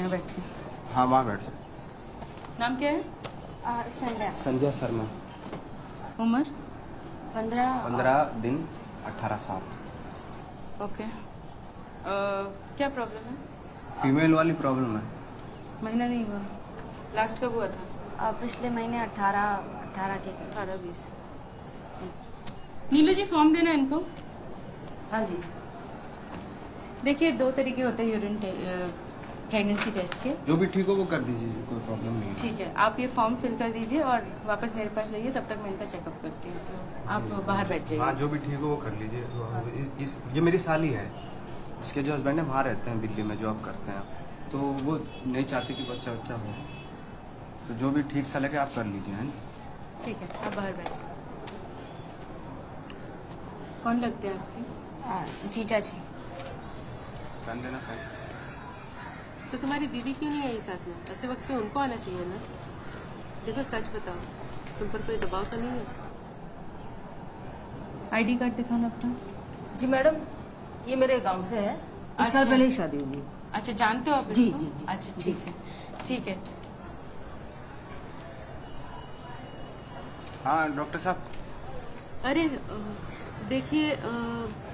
यहाँ बैठे हाँ। वहाँ बैठ जाओ नाम क्या है? संध्या। संध्या शर्मा। उम्र? पंद्रह पंद्रह दिन अठारह साल। ओके। अ, क्या प्रॉब्लम है? फीमेल वाली प्रॉब्लम है। महीना नहीं हुआ। लास्ट कब हुआ था? आ, पिछले महीने अठारह अठारह के अठारह बीस। नीलू जी फॉर्म देना इनको। हाँ जी। देखिए दो तरीके होते हैं यूरिन प्रेगनेंसी टेस्ट के। जो भी ठीक हो वो कर दीजिए कोई प्रॉब्लम नहीं ठीक है आप ये फॉर्म फिल कर दीजिए और वापस मेरे पास लाइए तब तक मैं इनका चेकअप करती हूँ। आप बाहर बैठ हाँ जाइए जो भी ठीक हो वो कर लीजिए। तो इस, ये मेरी साली है। इसके जो हस्बैंड है वहाँ रहते हैं दिल्ली में जॉब करते हैं। तो वो नहीं चाहते कि बच्चा बच्चा हो। तो जो भी ठीक सा लगे आप कर लीजिए है ना? ठीक है आप बाहर बैठ कौन लगते हैं आपके? आ, जीजा जी। कर लेना फ़ाइल तो तुम्हारी दीदी क्यों नहीं आई साथ में? ऐसे वक्त पे उनको आना चाहिए ना। देखो सच बताओ तुम पर कोई दबाव तो नहीं है? आईडी कार्ड दिखाना अपना। जी मैडम ये मेरे गाँव से है। अच्छा। साल पहले ही शादी हुई अच्छा जानते हो आप जी, जी, जी, अच्छा ठीक है। ठीक है। हाँ डॉक्टर साहब। अरे देखिए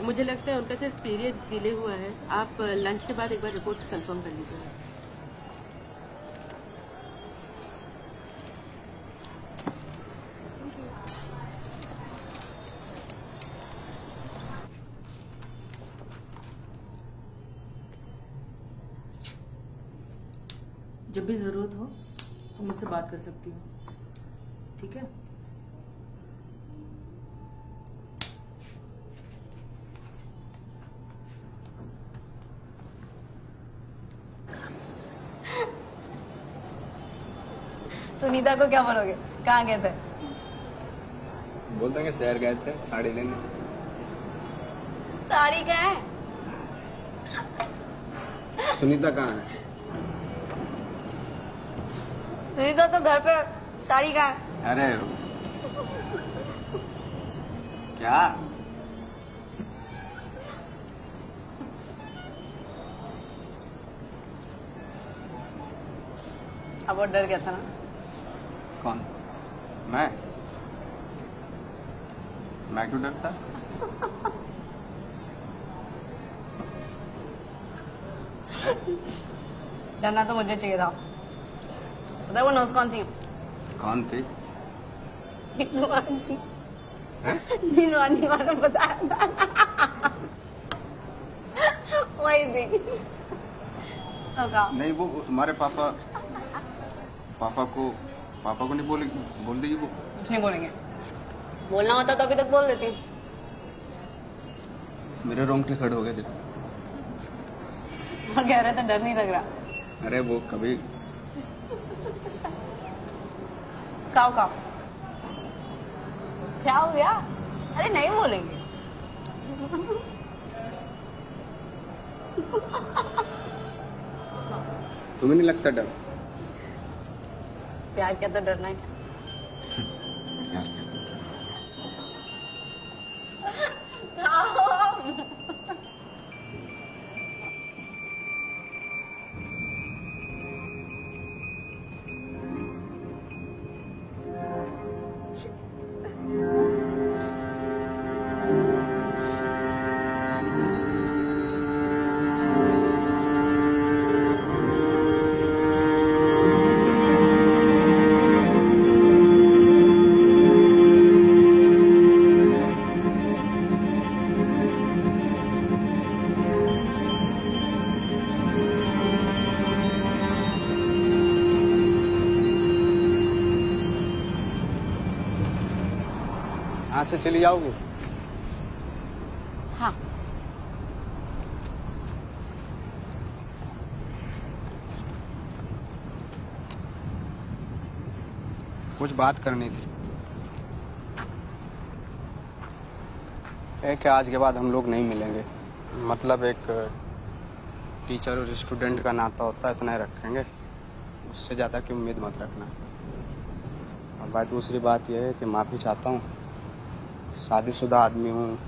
मुझे लगता है उनका सिर्फ़ पीरियड्स डिले हुआ है। आप लंच के बाद एक बार रिपोर्ट कंफर्म कर लीजिए। जब भी ज़रूरत हो तो मुझसे बात कर सकती हो। ठीक है? सुनीता को क्या बोलोगे? कहाँ गए थे? बोलते हैं कि शहर गए थे साड़ी लेने। साड़ी क्या है? सुनीता कहाँ है? सुनीता तो घर पे साड़ी का है? अरे क्या? अब वो डर गया था ना? कौन? मैं? मैं क्यों डरता? डरना तो मुझे चाहिए था। पता वो नर्स कौन थी? कौन थी? नीनू आंटी नीनू आंटी वाला बताया था। वही थी। नहीं वो तुम्हारे पापा पापा को पापा को नहीं बोले बोल देगी वो? कुछ नहीं बोलेंगे। बोलना होता तो अभी तक बोल देती। मेरे रोंगटे खड़े हो गए थे और कह रहे थे डर नहीं लग रहा। अरे वो कभी खाओ खाओ। क्या हो गया? अरे नहीं बोलेंगे। तुम्हें नहीं लगता डर? प्यार क्या तो डरना है से चली जाओगे? हाँ। कुछ बात करनी थी। है कि आज के बाद हम लोग नहीं मिलेंगे। मतलब एक टीचर और स्टूडेंट का नाता होता है इतना ही रखेंगे। उससे ज़्यादा की उम्मीद मत रखना। और भाई दूसरी बात यह है कि माफ़ी चाहता हूँ। शादीशुदा आदमी हूँ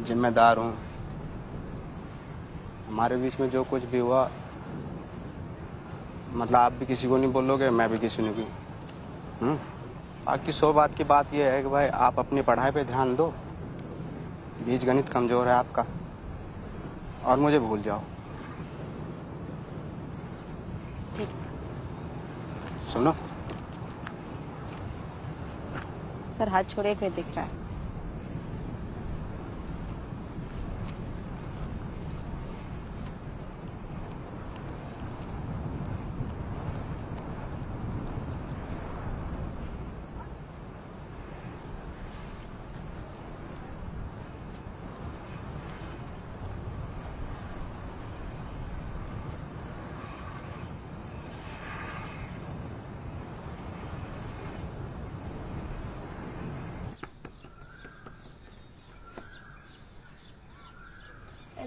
जिम्मेदार हूँ। हमारे बीच में जो कुछ भी हुआ मतलब आप भी किसी को नहीं बोलोगे मैं भी किसी ने भी हम्म? बाकी सौ बात की बात यह है कि भाई आप अपनी पढ़ाई पे ध्यान दो। बीज गणित कमज़ोर है आपका। और मुझे भूल जाओ। ठीक। सुनो। सर हाथ छोड़े हुए दिख रहा है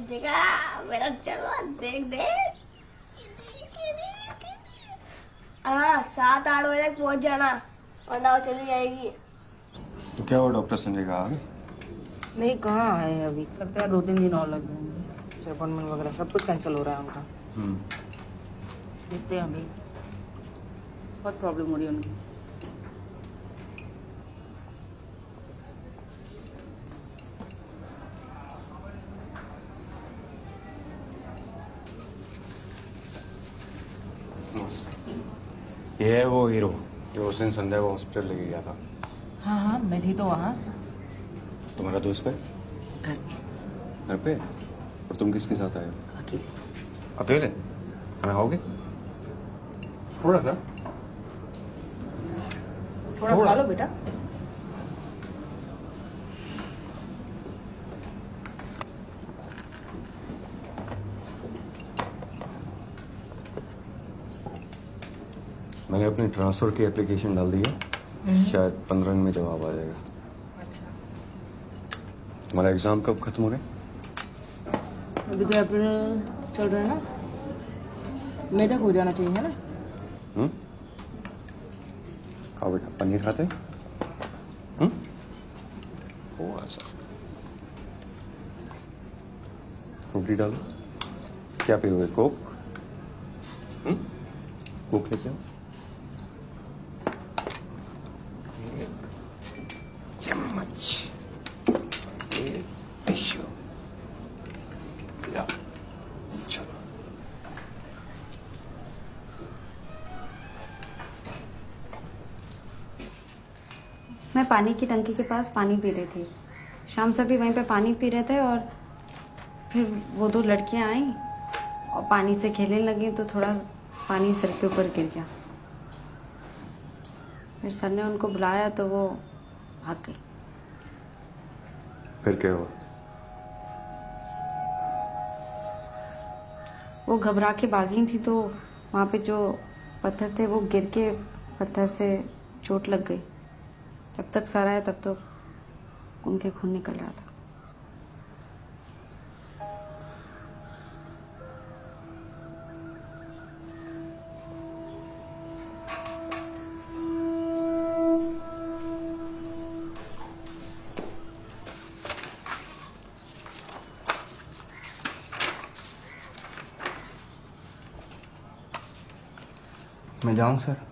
देखा मेरा चलो देख देख। हाँ सात आठ बजे तक पहुँच जाना वरना वो चली जाएगी। तो क्या हुआ डॉक्टर संजय का नहीं कहाँ है अभी? लगता है दो तीन दिन और लग जाएँगे। अपॉइंटमेंट वगैरह सब कुछ कैंसिल हो रहा है उनका। देखते हैं अभी। बहुत प्रॉब्लम हो रही है उनकी। ये है वो हीरो जो उस दिन संध्या को हॉस्पिटल लेके गया था। हाँ हाँ मैं थी तो वहाँ। तुम्हारा दोस्त है? घर। घर पे? और तुम किसके साथ आए हो? अकेले। अकेले? खाना खाओगे? थोड़ा सा थोड़ा खा लो बेटा। मैंने अपने ट्रांसफ़र की एप्लीकेशन डाल दी है। शायद पंद्रह दिन में जवाब आ जाएगा। तुम्हारा एग्ज़ाम कब खत्म हो रहा है? अभी तो अप्रैल चल रहा है ना। मई तक हो जाना चाहिए है ना? हम्म? खाओ बेटा पनीर खाते हम्म? सा फ्रूटी डालो। क्या पियोगे कोक? हम्म? कोक लेते हो पानी की टंकी के पास पानी पी रही थी। शाम से भी वहीं पे पानी पी रहे थे और फिर वो दो लड़कियाँ आई और पानी से खेलने लगी तो थोड़ा पानी सर के ऊपर गिर गया। फिर सर ने उनको बुलाया तो वो भाग गई। फिर क्या हुआ? वो घबरा के भागी थी तो वहाँ पे जो पत्थर थे वो गिर के पत्थर से चोट लग गई। जब तक सर आया तब तो उनके खून निकल रहा था। मैं जाऊँ सर?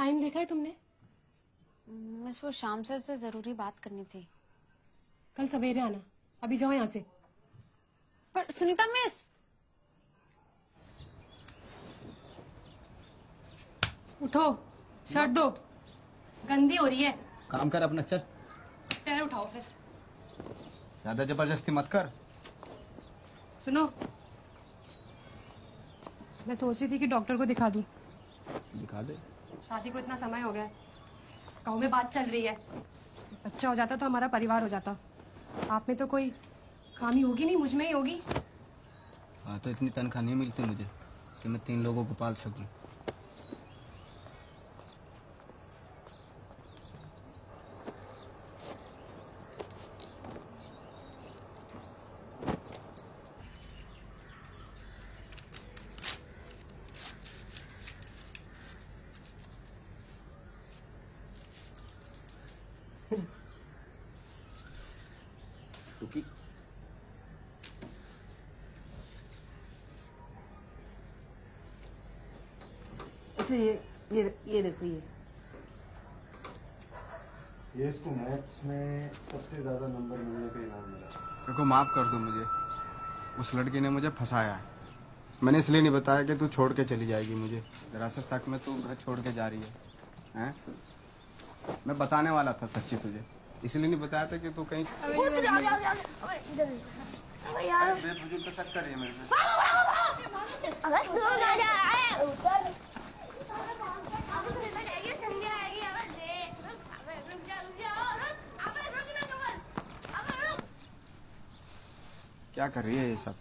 टाइम देखा है तुमने? मिस वो शाम सर से ज़रूरी बात करनी थी। कल सवेरे आना। अभी जाओ यहाँ से। पर सुनीता मिस! उठो। शर्ट दो। गंदी हो रही है। काम कर अपना चल। पैर उठाओ फिर। ज़्यादा ज़बरदस्ती मत कर। सुनो। मैं सोच रही थी कि डॉक्टर को दिखा दूँ। दिखा दे। शादी को इतना समय हो गया गाँव में बात चल रही है। बच्चा हो जाता तो हमारा परिवार हो जाता। आप में तो कोई खामी होगी नहीं, मुझमें ही होगी। हाँ तो इतनी तनख्वाह नहीं मिलती मुझे कि मैं तीन लोगों को पाल सकूँ क्योंकि अच्छा ये ये ये देखो ये ये इसको मैथ्स में सबसे ज़्यादा नंबर मिलने का इनाम मिला देखो माफ़ कर दो मुझे। उस लड़की ने मुझे फंसाया है। मैंने इसलिए नहीं बताया कि तू छोड़ के चली जाएगी मुझे। जरा सा शक में तू घर छोड़ के जा रही है हैं? मैं बताने वाला था सच्ची तुझे। इसलिए नहीं बताया था कि तू कहीं यार। बेफजूल शक कर रही है मेरे पे अबे दूर आ जा अबे उतर अबे सुनीता जाएगी संध्या आएगी अबे देख अबे रुक जा रुक जा रुक अबे रुक ना कमल अबे रुक क्या कर रही है ये सब?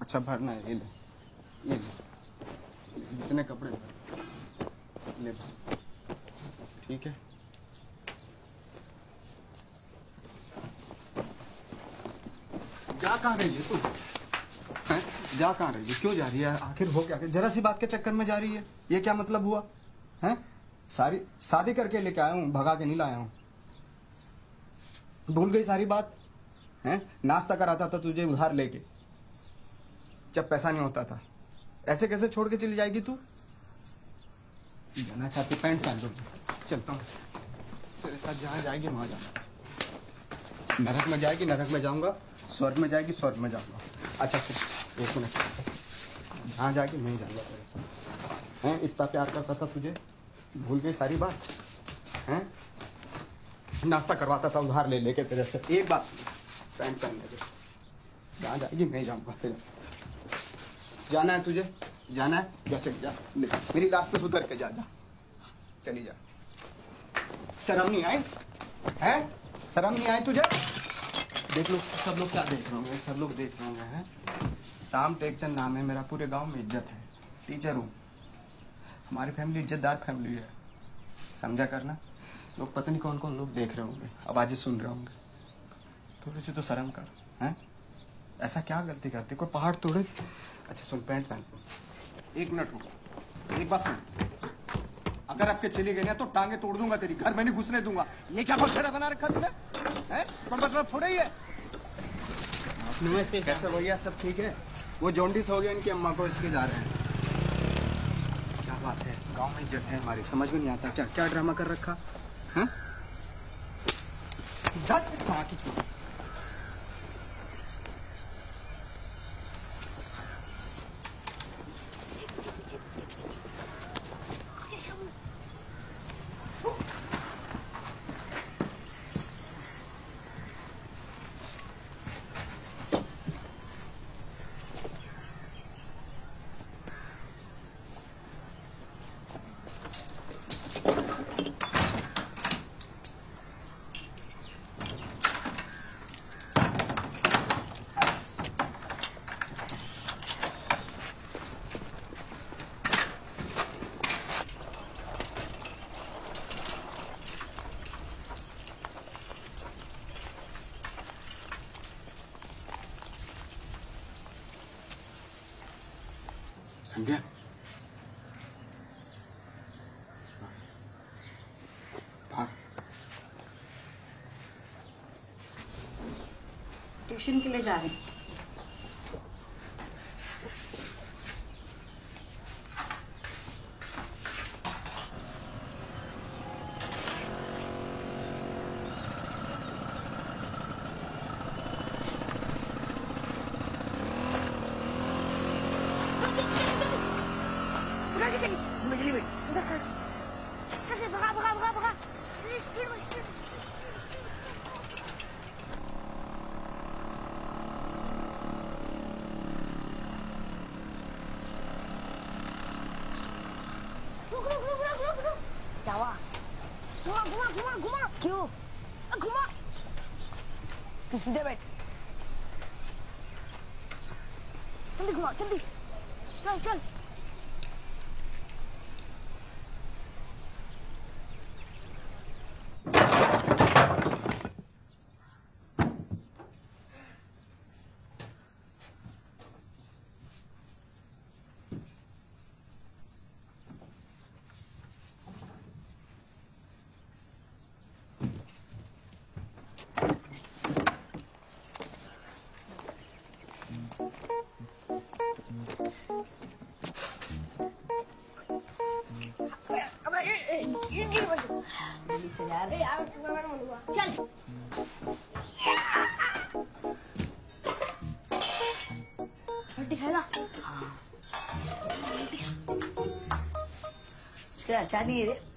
अच्छा भरना है ये ले। ये ले। जितने कपड़े भर ले। ठीक है। जा कहाँ रही है तू? हैं? जा कहाँ रही है? क्यों जा रही है? आखिर हो क्या? जरा सी बात के चक्कर में जा रही है। ये क्या मतलब हुआ? हैं? सारी, शादी करके लेके आया हूँ, भगा के नहीं लाया हूँ। भूल गई सारी बात, हैं? नाश्ता कराता था तुझे, उधार लेके। जब पैसा नहीं होता था। ऐसे कैसे छोड़ के चली जाएगी तू? जाना चाहती पैंट पहन लो चलता हूँ। तेरे साथ जहाँ जाएगी, वहाँ जाना नरक में जाएगी, नरक में जाऊँगा। स्वर्ग में जाएगी, स्वर्ग में जाऊँगा। अच्छा सुन, एक मिनट। जहाँ जाएगी मैं जाऊँगा तेरे साथ। हैं? इतना प्यार करता था तुझे। भूल गई सारी बात? हैं? नाश्ता करवाता था, उधार ले लेके तेरे से। एक बात सुन, पैंट पहनने दे जहाँ जाएगी, मैं जाऊँगा तेरे साथ जाना है तुझे? जाना है? जा, चल, जा। मेरी लाश पे सुधर के जा जा। चली जा। शर्म नहीं आई? है? शर्म नहीं आई तुझे? देख लो, सब लोग क्या देख रहे होंगे, सब लोग देख रहे होंगे, हैं? शाम टेकचंद नाम है, मेरा पूरे गाँव में इज़्ज़त है। टीचर हूँ। हमारी फैमिली इज्जतदार फैमिली है। समझा करना? लोग पता नहीं कौन कौन लोग देख रहे होंगे आवाज़ें सुन रहे होंगे। थोड़ी सी तो शर्म कर हैं? ऐसा क्या गलती करते? कोई पहाड़ तोड़े? अच्छा सुन पैंट पहन। एक मिनट रुक। एक बात सुन। अगर आपके चले गए ना तो टांगे तोड़ दूँगा तेरी घर में नहीं घुसने दूँगा। ये क्या बखेड़ा बना रखा तूने? हैं? कोई मतलब थोड़ा ही है। नमस्ते। कैसे भैया? सब ठीक है? वो जॉन्डिस हो गया इनकी अम्मा को इसलिए जा रहे हैं। बात है। गाँव में इज़्ज़त है हमारी। समझ में नहीं आता क्या क्या ड्रामा कर रखा? हैं? भाग ट्यूशन के लिए जा रहे हैं भगा किसे बिजली में इधर से इधर से भगा भगा भगा भगा स्पीड में स्पीड रुक रुक रुक रुक रुक रुक क्या हुआ घुमा घुमा घुमा घुमा क्यों अ, घुमा तू सीधे बैठ जल्दी घुमा जल्दी चल चल अबे ये ये ये गिर मत जल्दी से यार ए यार सुपरमैन बनूँगा चल रोटी खाएगा रोटी खा इसका अच्छा नहीं है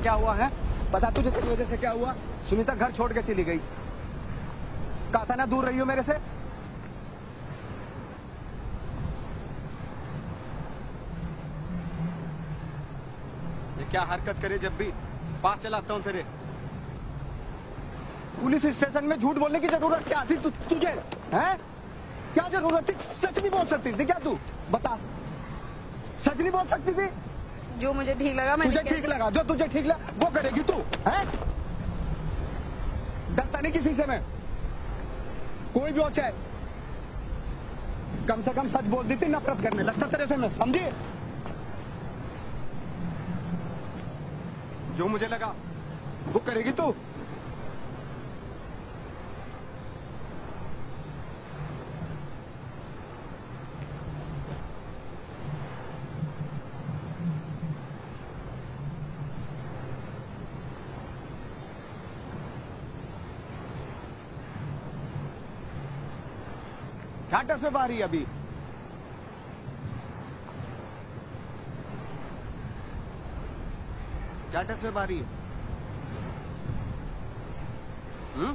क्या हुआ है? बता तुझे तेरी वजह से क्या हुआ? सुनीता घर छोड़ के चली गई। कहा था ना दूर रही हो मेरे से। ये क्या हरकत करे जब भी पास चलाता हूँ तेरे? पुलिस स्टेशन में झूठ बोलने की ज़रूरत क्या थी तु, तुझे? हैं? क्या ज़रूरत थी? सच नहीं बोल सकती थी क्या तू? बता। सच नहीं बोल सकती थी? जो मुझे ठीक लगा मैं तुझे ठीक लगा जो तुझे ठीक लगा वो करेगी तू है? डरता नहीं किसी से मैं? कोई भी हो चाहे। कम से कम सच बोल देती नफरत करने लगता तेरे से मैं समझी? घाटा से बाहरी अभी। घाटा से बाहरी हम्म?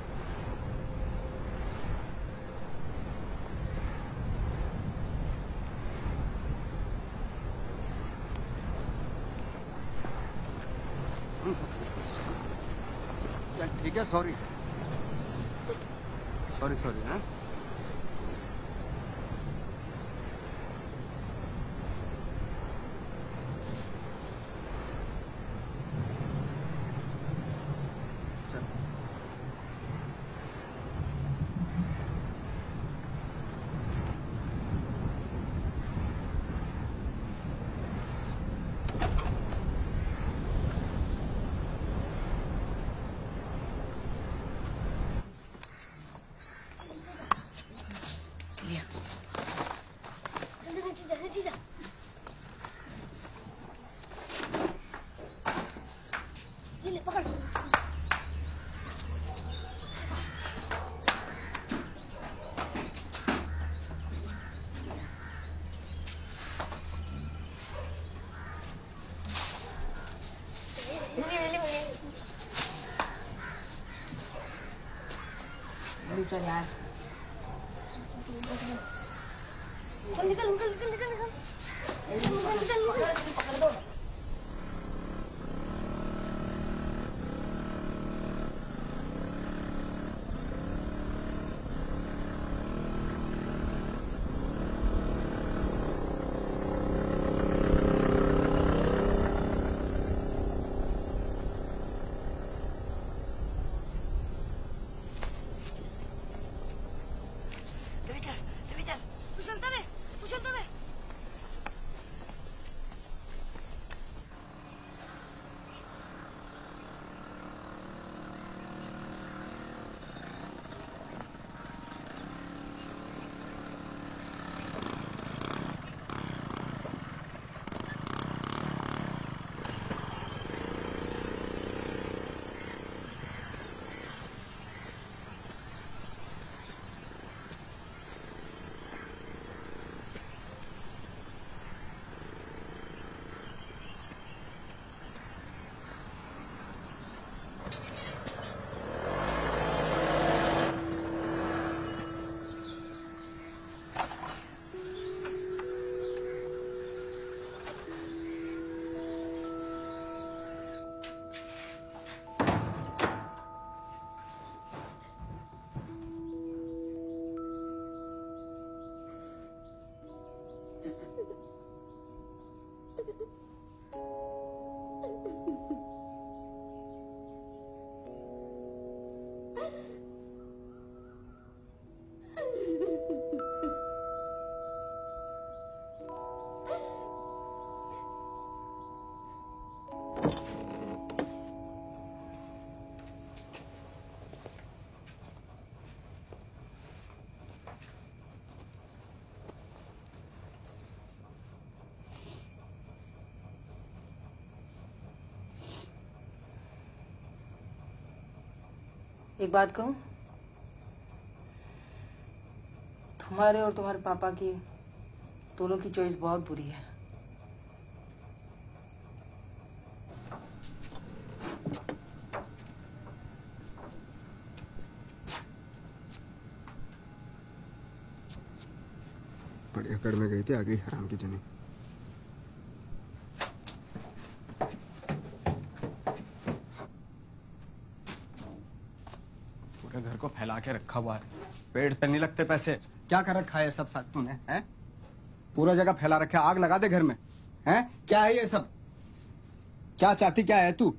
चल, ठीक है सॉरी सॉरी सॉरी हाँ? the last एक बात कहूँ? तुम्हारे और तुम्हारे पापा की दोनों की चॉइस बहुत बुरी है। अकड़ में गई थी आ गई हराम की जनी पूरे घर को रखा हुआ है। पेड़ पे नहीं लगते पैसे। क्या कर रखा है सब साथ तूने हैं? पूरा जगह फैला रखा आग लगा दे घर में हैं? क्या है ये सब? क्या चाहती क्या है तू?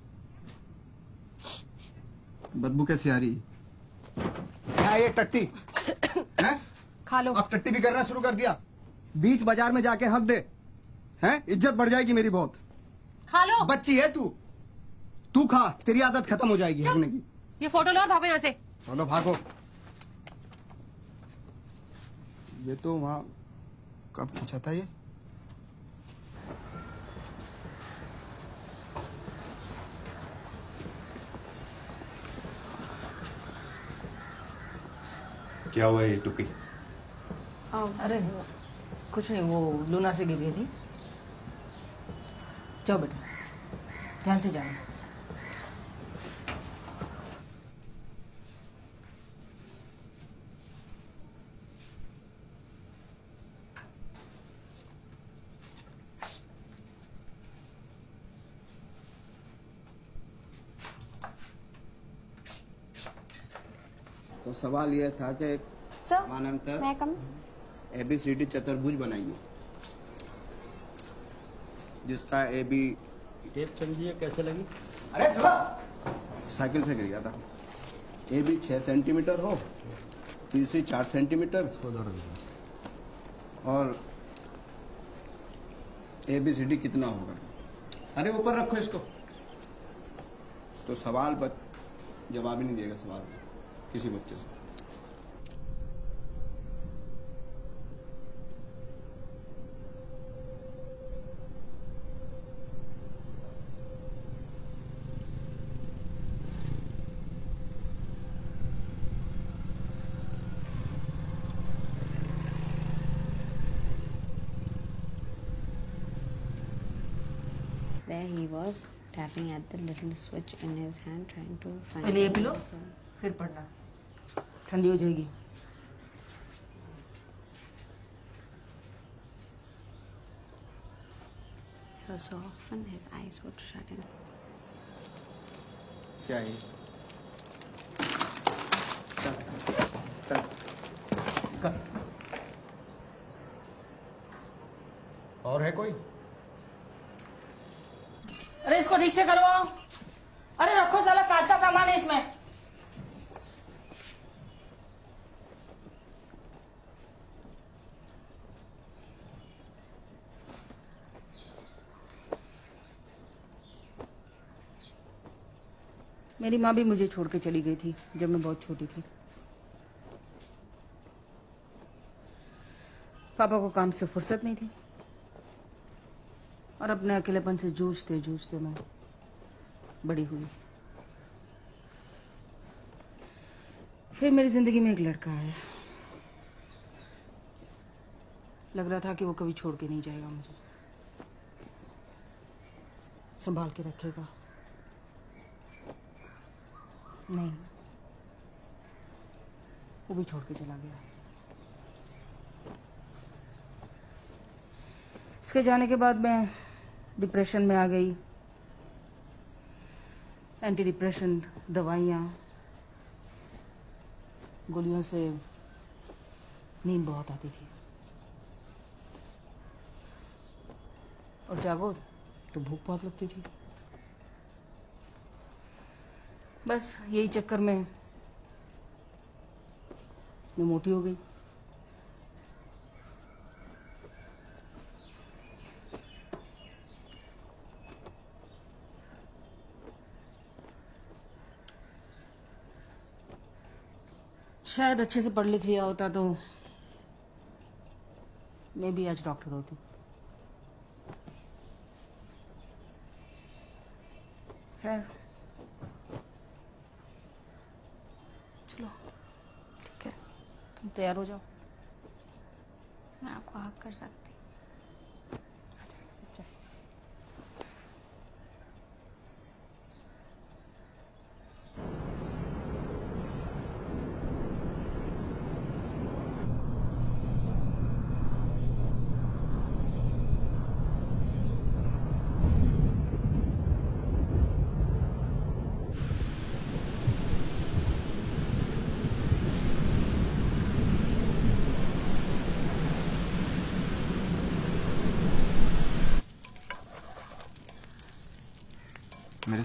बदबू कैसी आ रही? क्या है ये टट्टी? हैं? खा लो। अब टट्टी भी करना शुरू कर दिया। बीच बाज़ार में जाके हक दे। हैं? इज़्ज़त बढ़ जाएगी मेरी बहुत। खा लो। बच्ची है तू। तू खा तेरी आदत खत्म हो जाएगी हकने की। ये फ़ोटो लो भागो यहाँ से। चलो भागो। ये तो वहाँ कब खींचा था ये? क्या हुआ ये टुकी अरे कुछ नहीं वो लूना से गिर गई थी। जाओ बेटा ध्यान से जाना सवाल यह था कि समानांतर मैं कम एबीसीडी चतुर्भुज बनाइए। जिसका ए बी टेप समझिए कैसे लगी? अरे साइकिल से गिर गया था। ए बी छः सेंटीमीटर हो तीसरी चार सेंटीमीटर। और ए बी सी डी कितना होगा? अरे ऊपर रखो इसको। तो सवाल बच जवाब ही नहीं देगा सवाल। किसी बच्चे से There he was, tapping at the little switch in his hand, trying to find. पहले ये the पी लो password. फिर पढ़ना ठंडी हो जाएगी। So often his eyes would shut in. क्या है? ये? चल, चल, और है कोई? अरे इसको ठीक से करो अरे रखो साला कांच का सामान है इसमें। मेरी माँ भी मुझे छोड़ के चली गई थी, जब मैं बहुत छोटी थी। पापा को काम से फुर्सत नहीं थी। और अपने अकेलेपन से जूझते जूझते मैं बड़ी हुई। फिर मेरी ज़िंदगी में एक लड़का आया। लग रहा था कि वो कभी छोड़ के नहीं जाएगा मुझे। संभाल के रखेगा। नहीं। वो भी छोड़ के चला गया। इसके जाने के बाद मैं डिप्रेशन में आ गई। एंटी डिप्रेशन दवाइयाँ, गोलियों से नींद बहुत आती थी। और जागो तो भूख बहुत लगती थी। बस यही चक्कर में मैं मोटी हो गई। शायद अच्छे से पढ़ लिख लिया होता तो मैं भी आज डॉक्टर होती। खैर चलो ठीक है तुम तैयार हो जाओ। मैं आपको हक कर सकती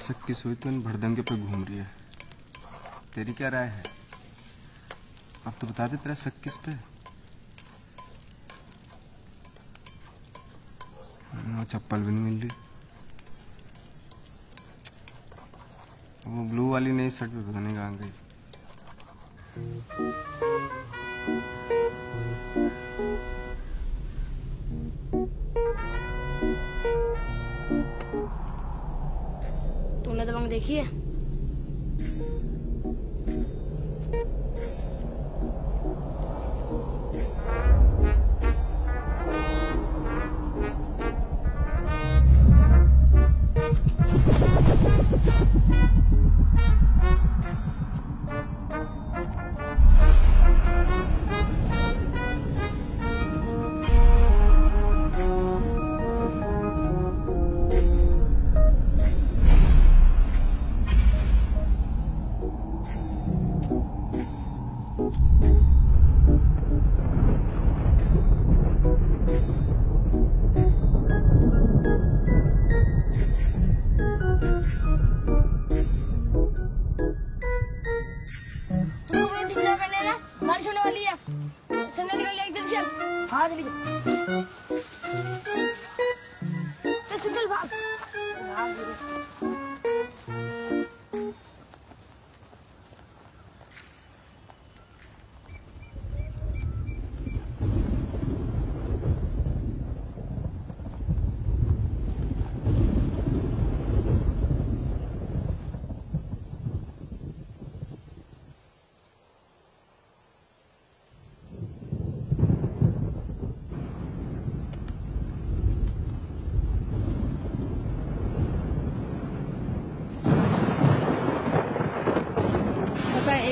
शक की सुई तो इन भड़दंगे पे घूम रही है। तेरी क्या राय है? अब तो बता दे तेरा शक किस पे चप्पल भी नहीं मिल रही। वो ब्लू वाली नई शर्ट पे पता नहीं कहाँ गई।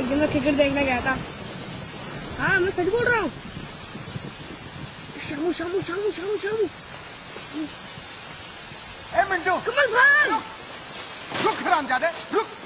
दिन मैं क्रिकेट देखने गया था। हाँ मैं सच बोल रहा हूँ। शामू शामू शामू शामू शामू। ए मिंटू। कमल भाई रुक हरामजादे रुक।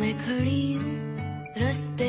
मैं खड़ी हूँ रस्ते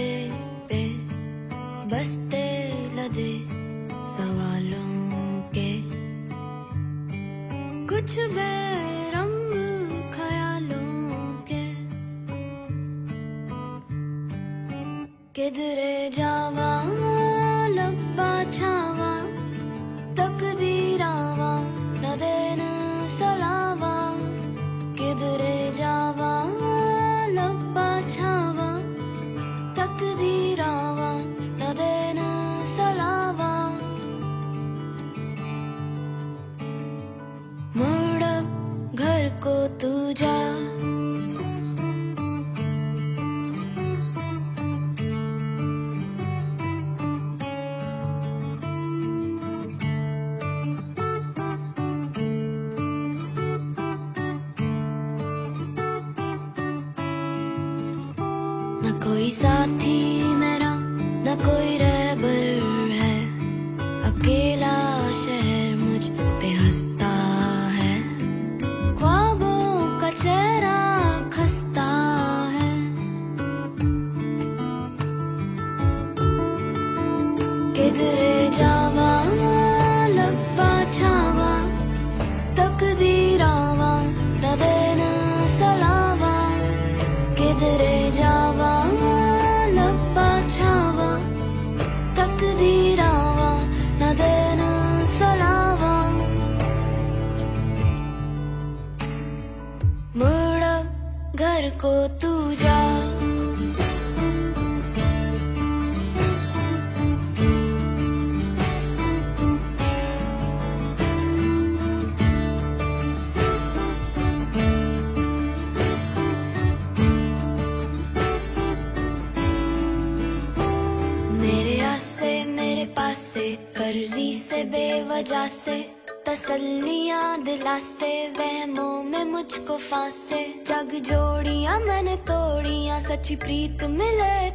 वजह से तसलिया दिलासे, वहमों में मुझको फांसे। जग जोड़िया, मैंने तोड़िया सची प्रीत मिले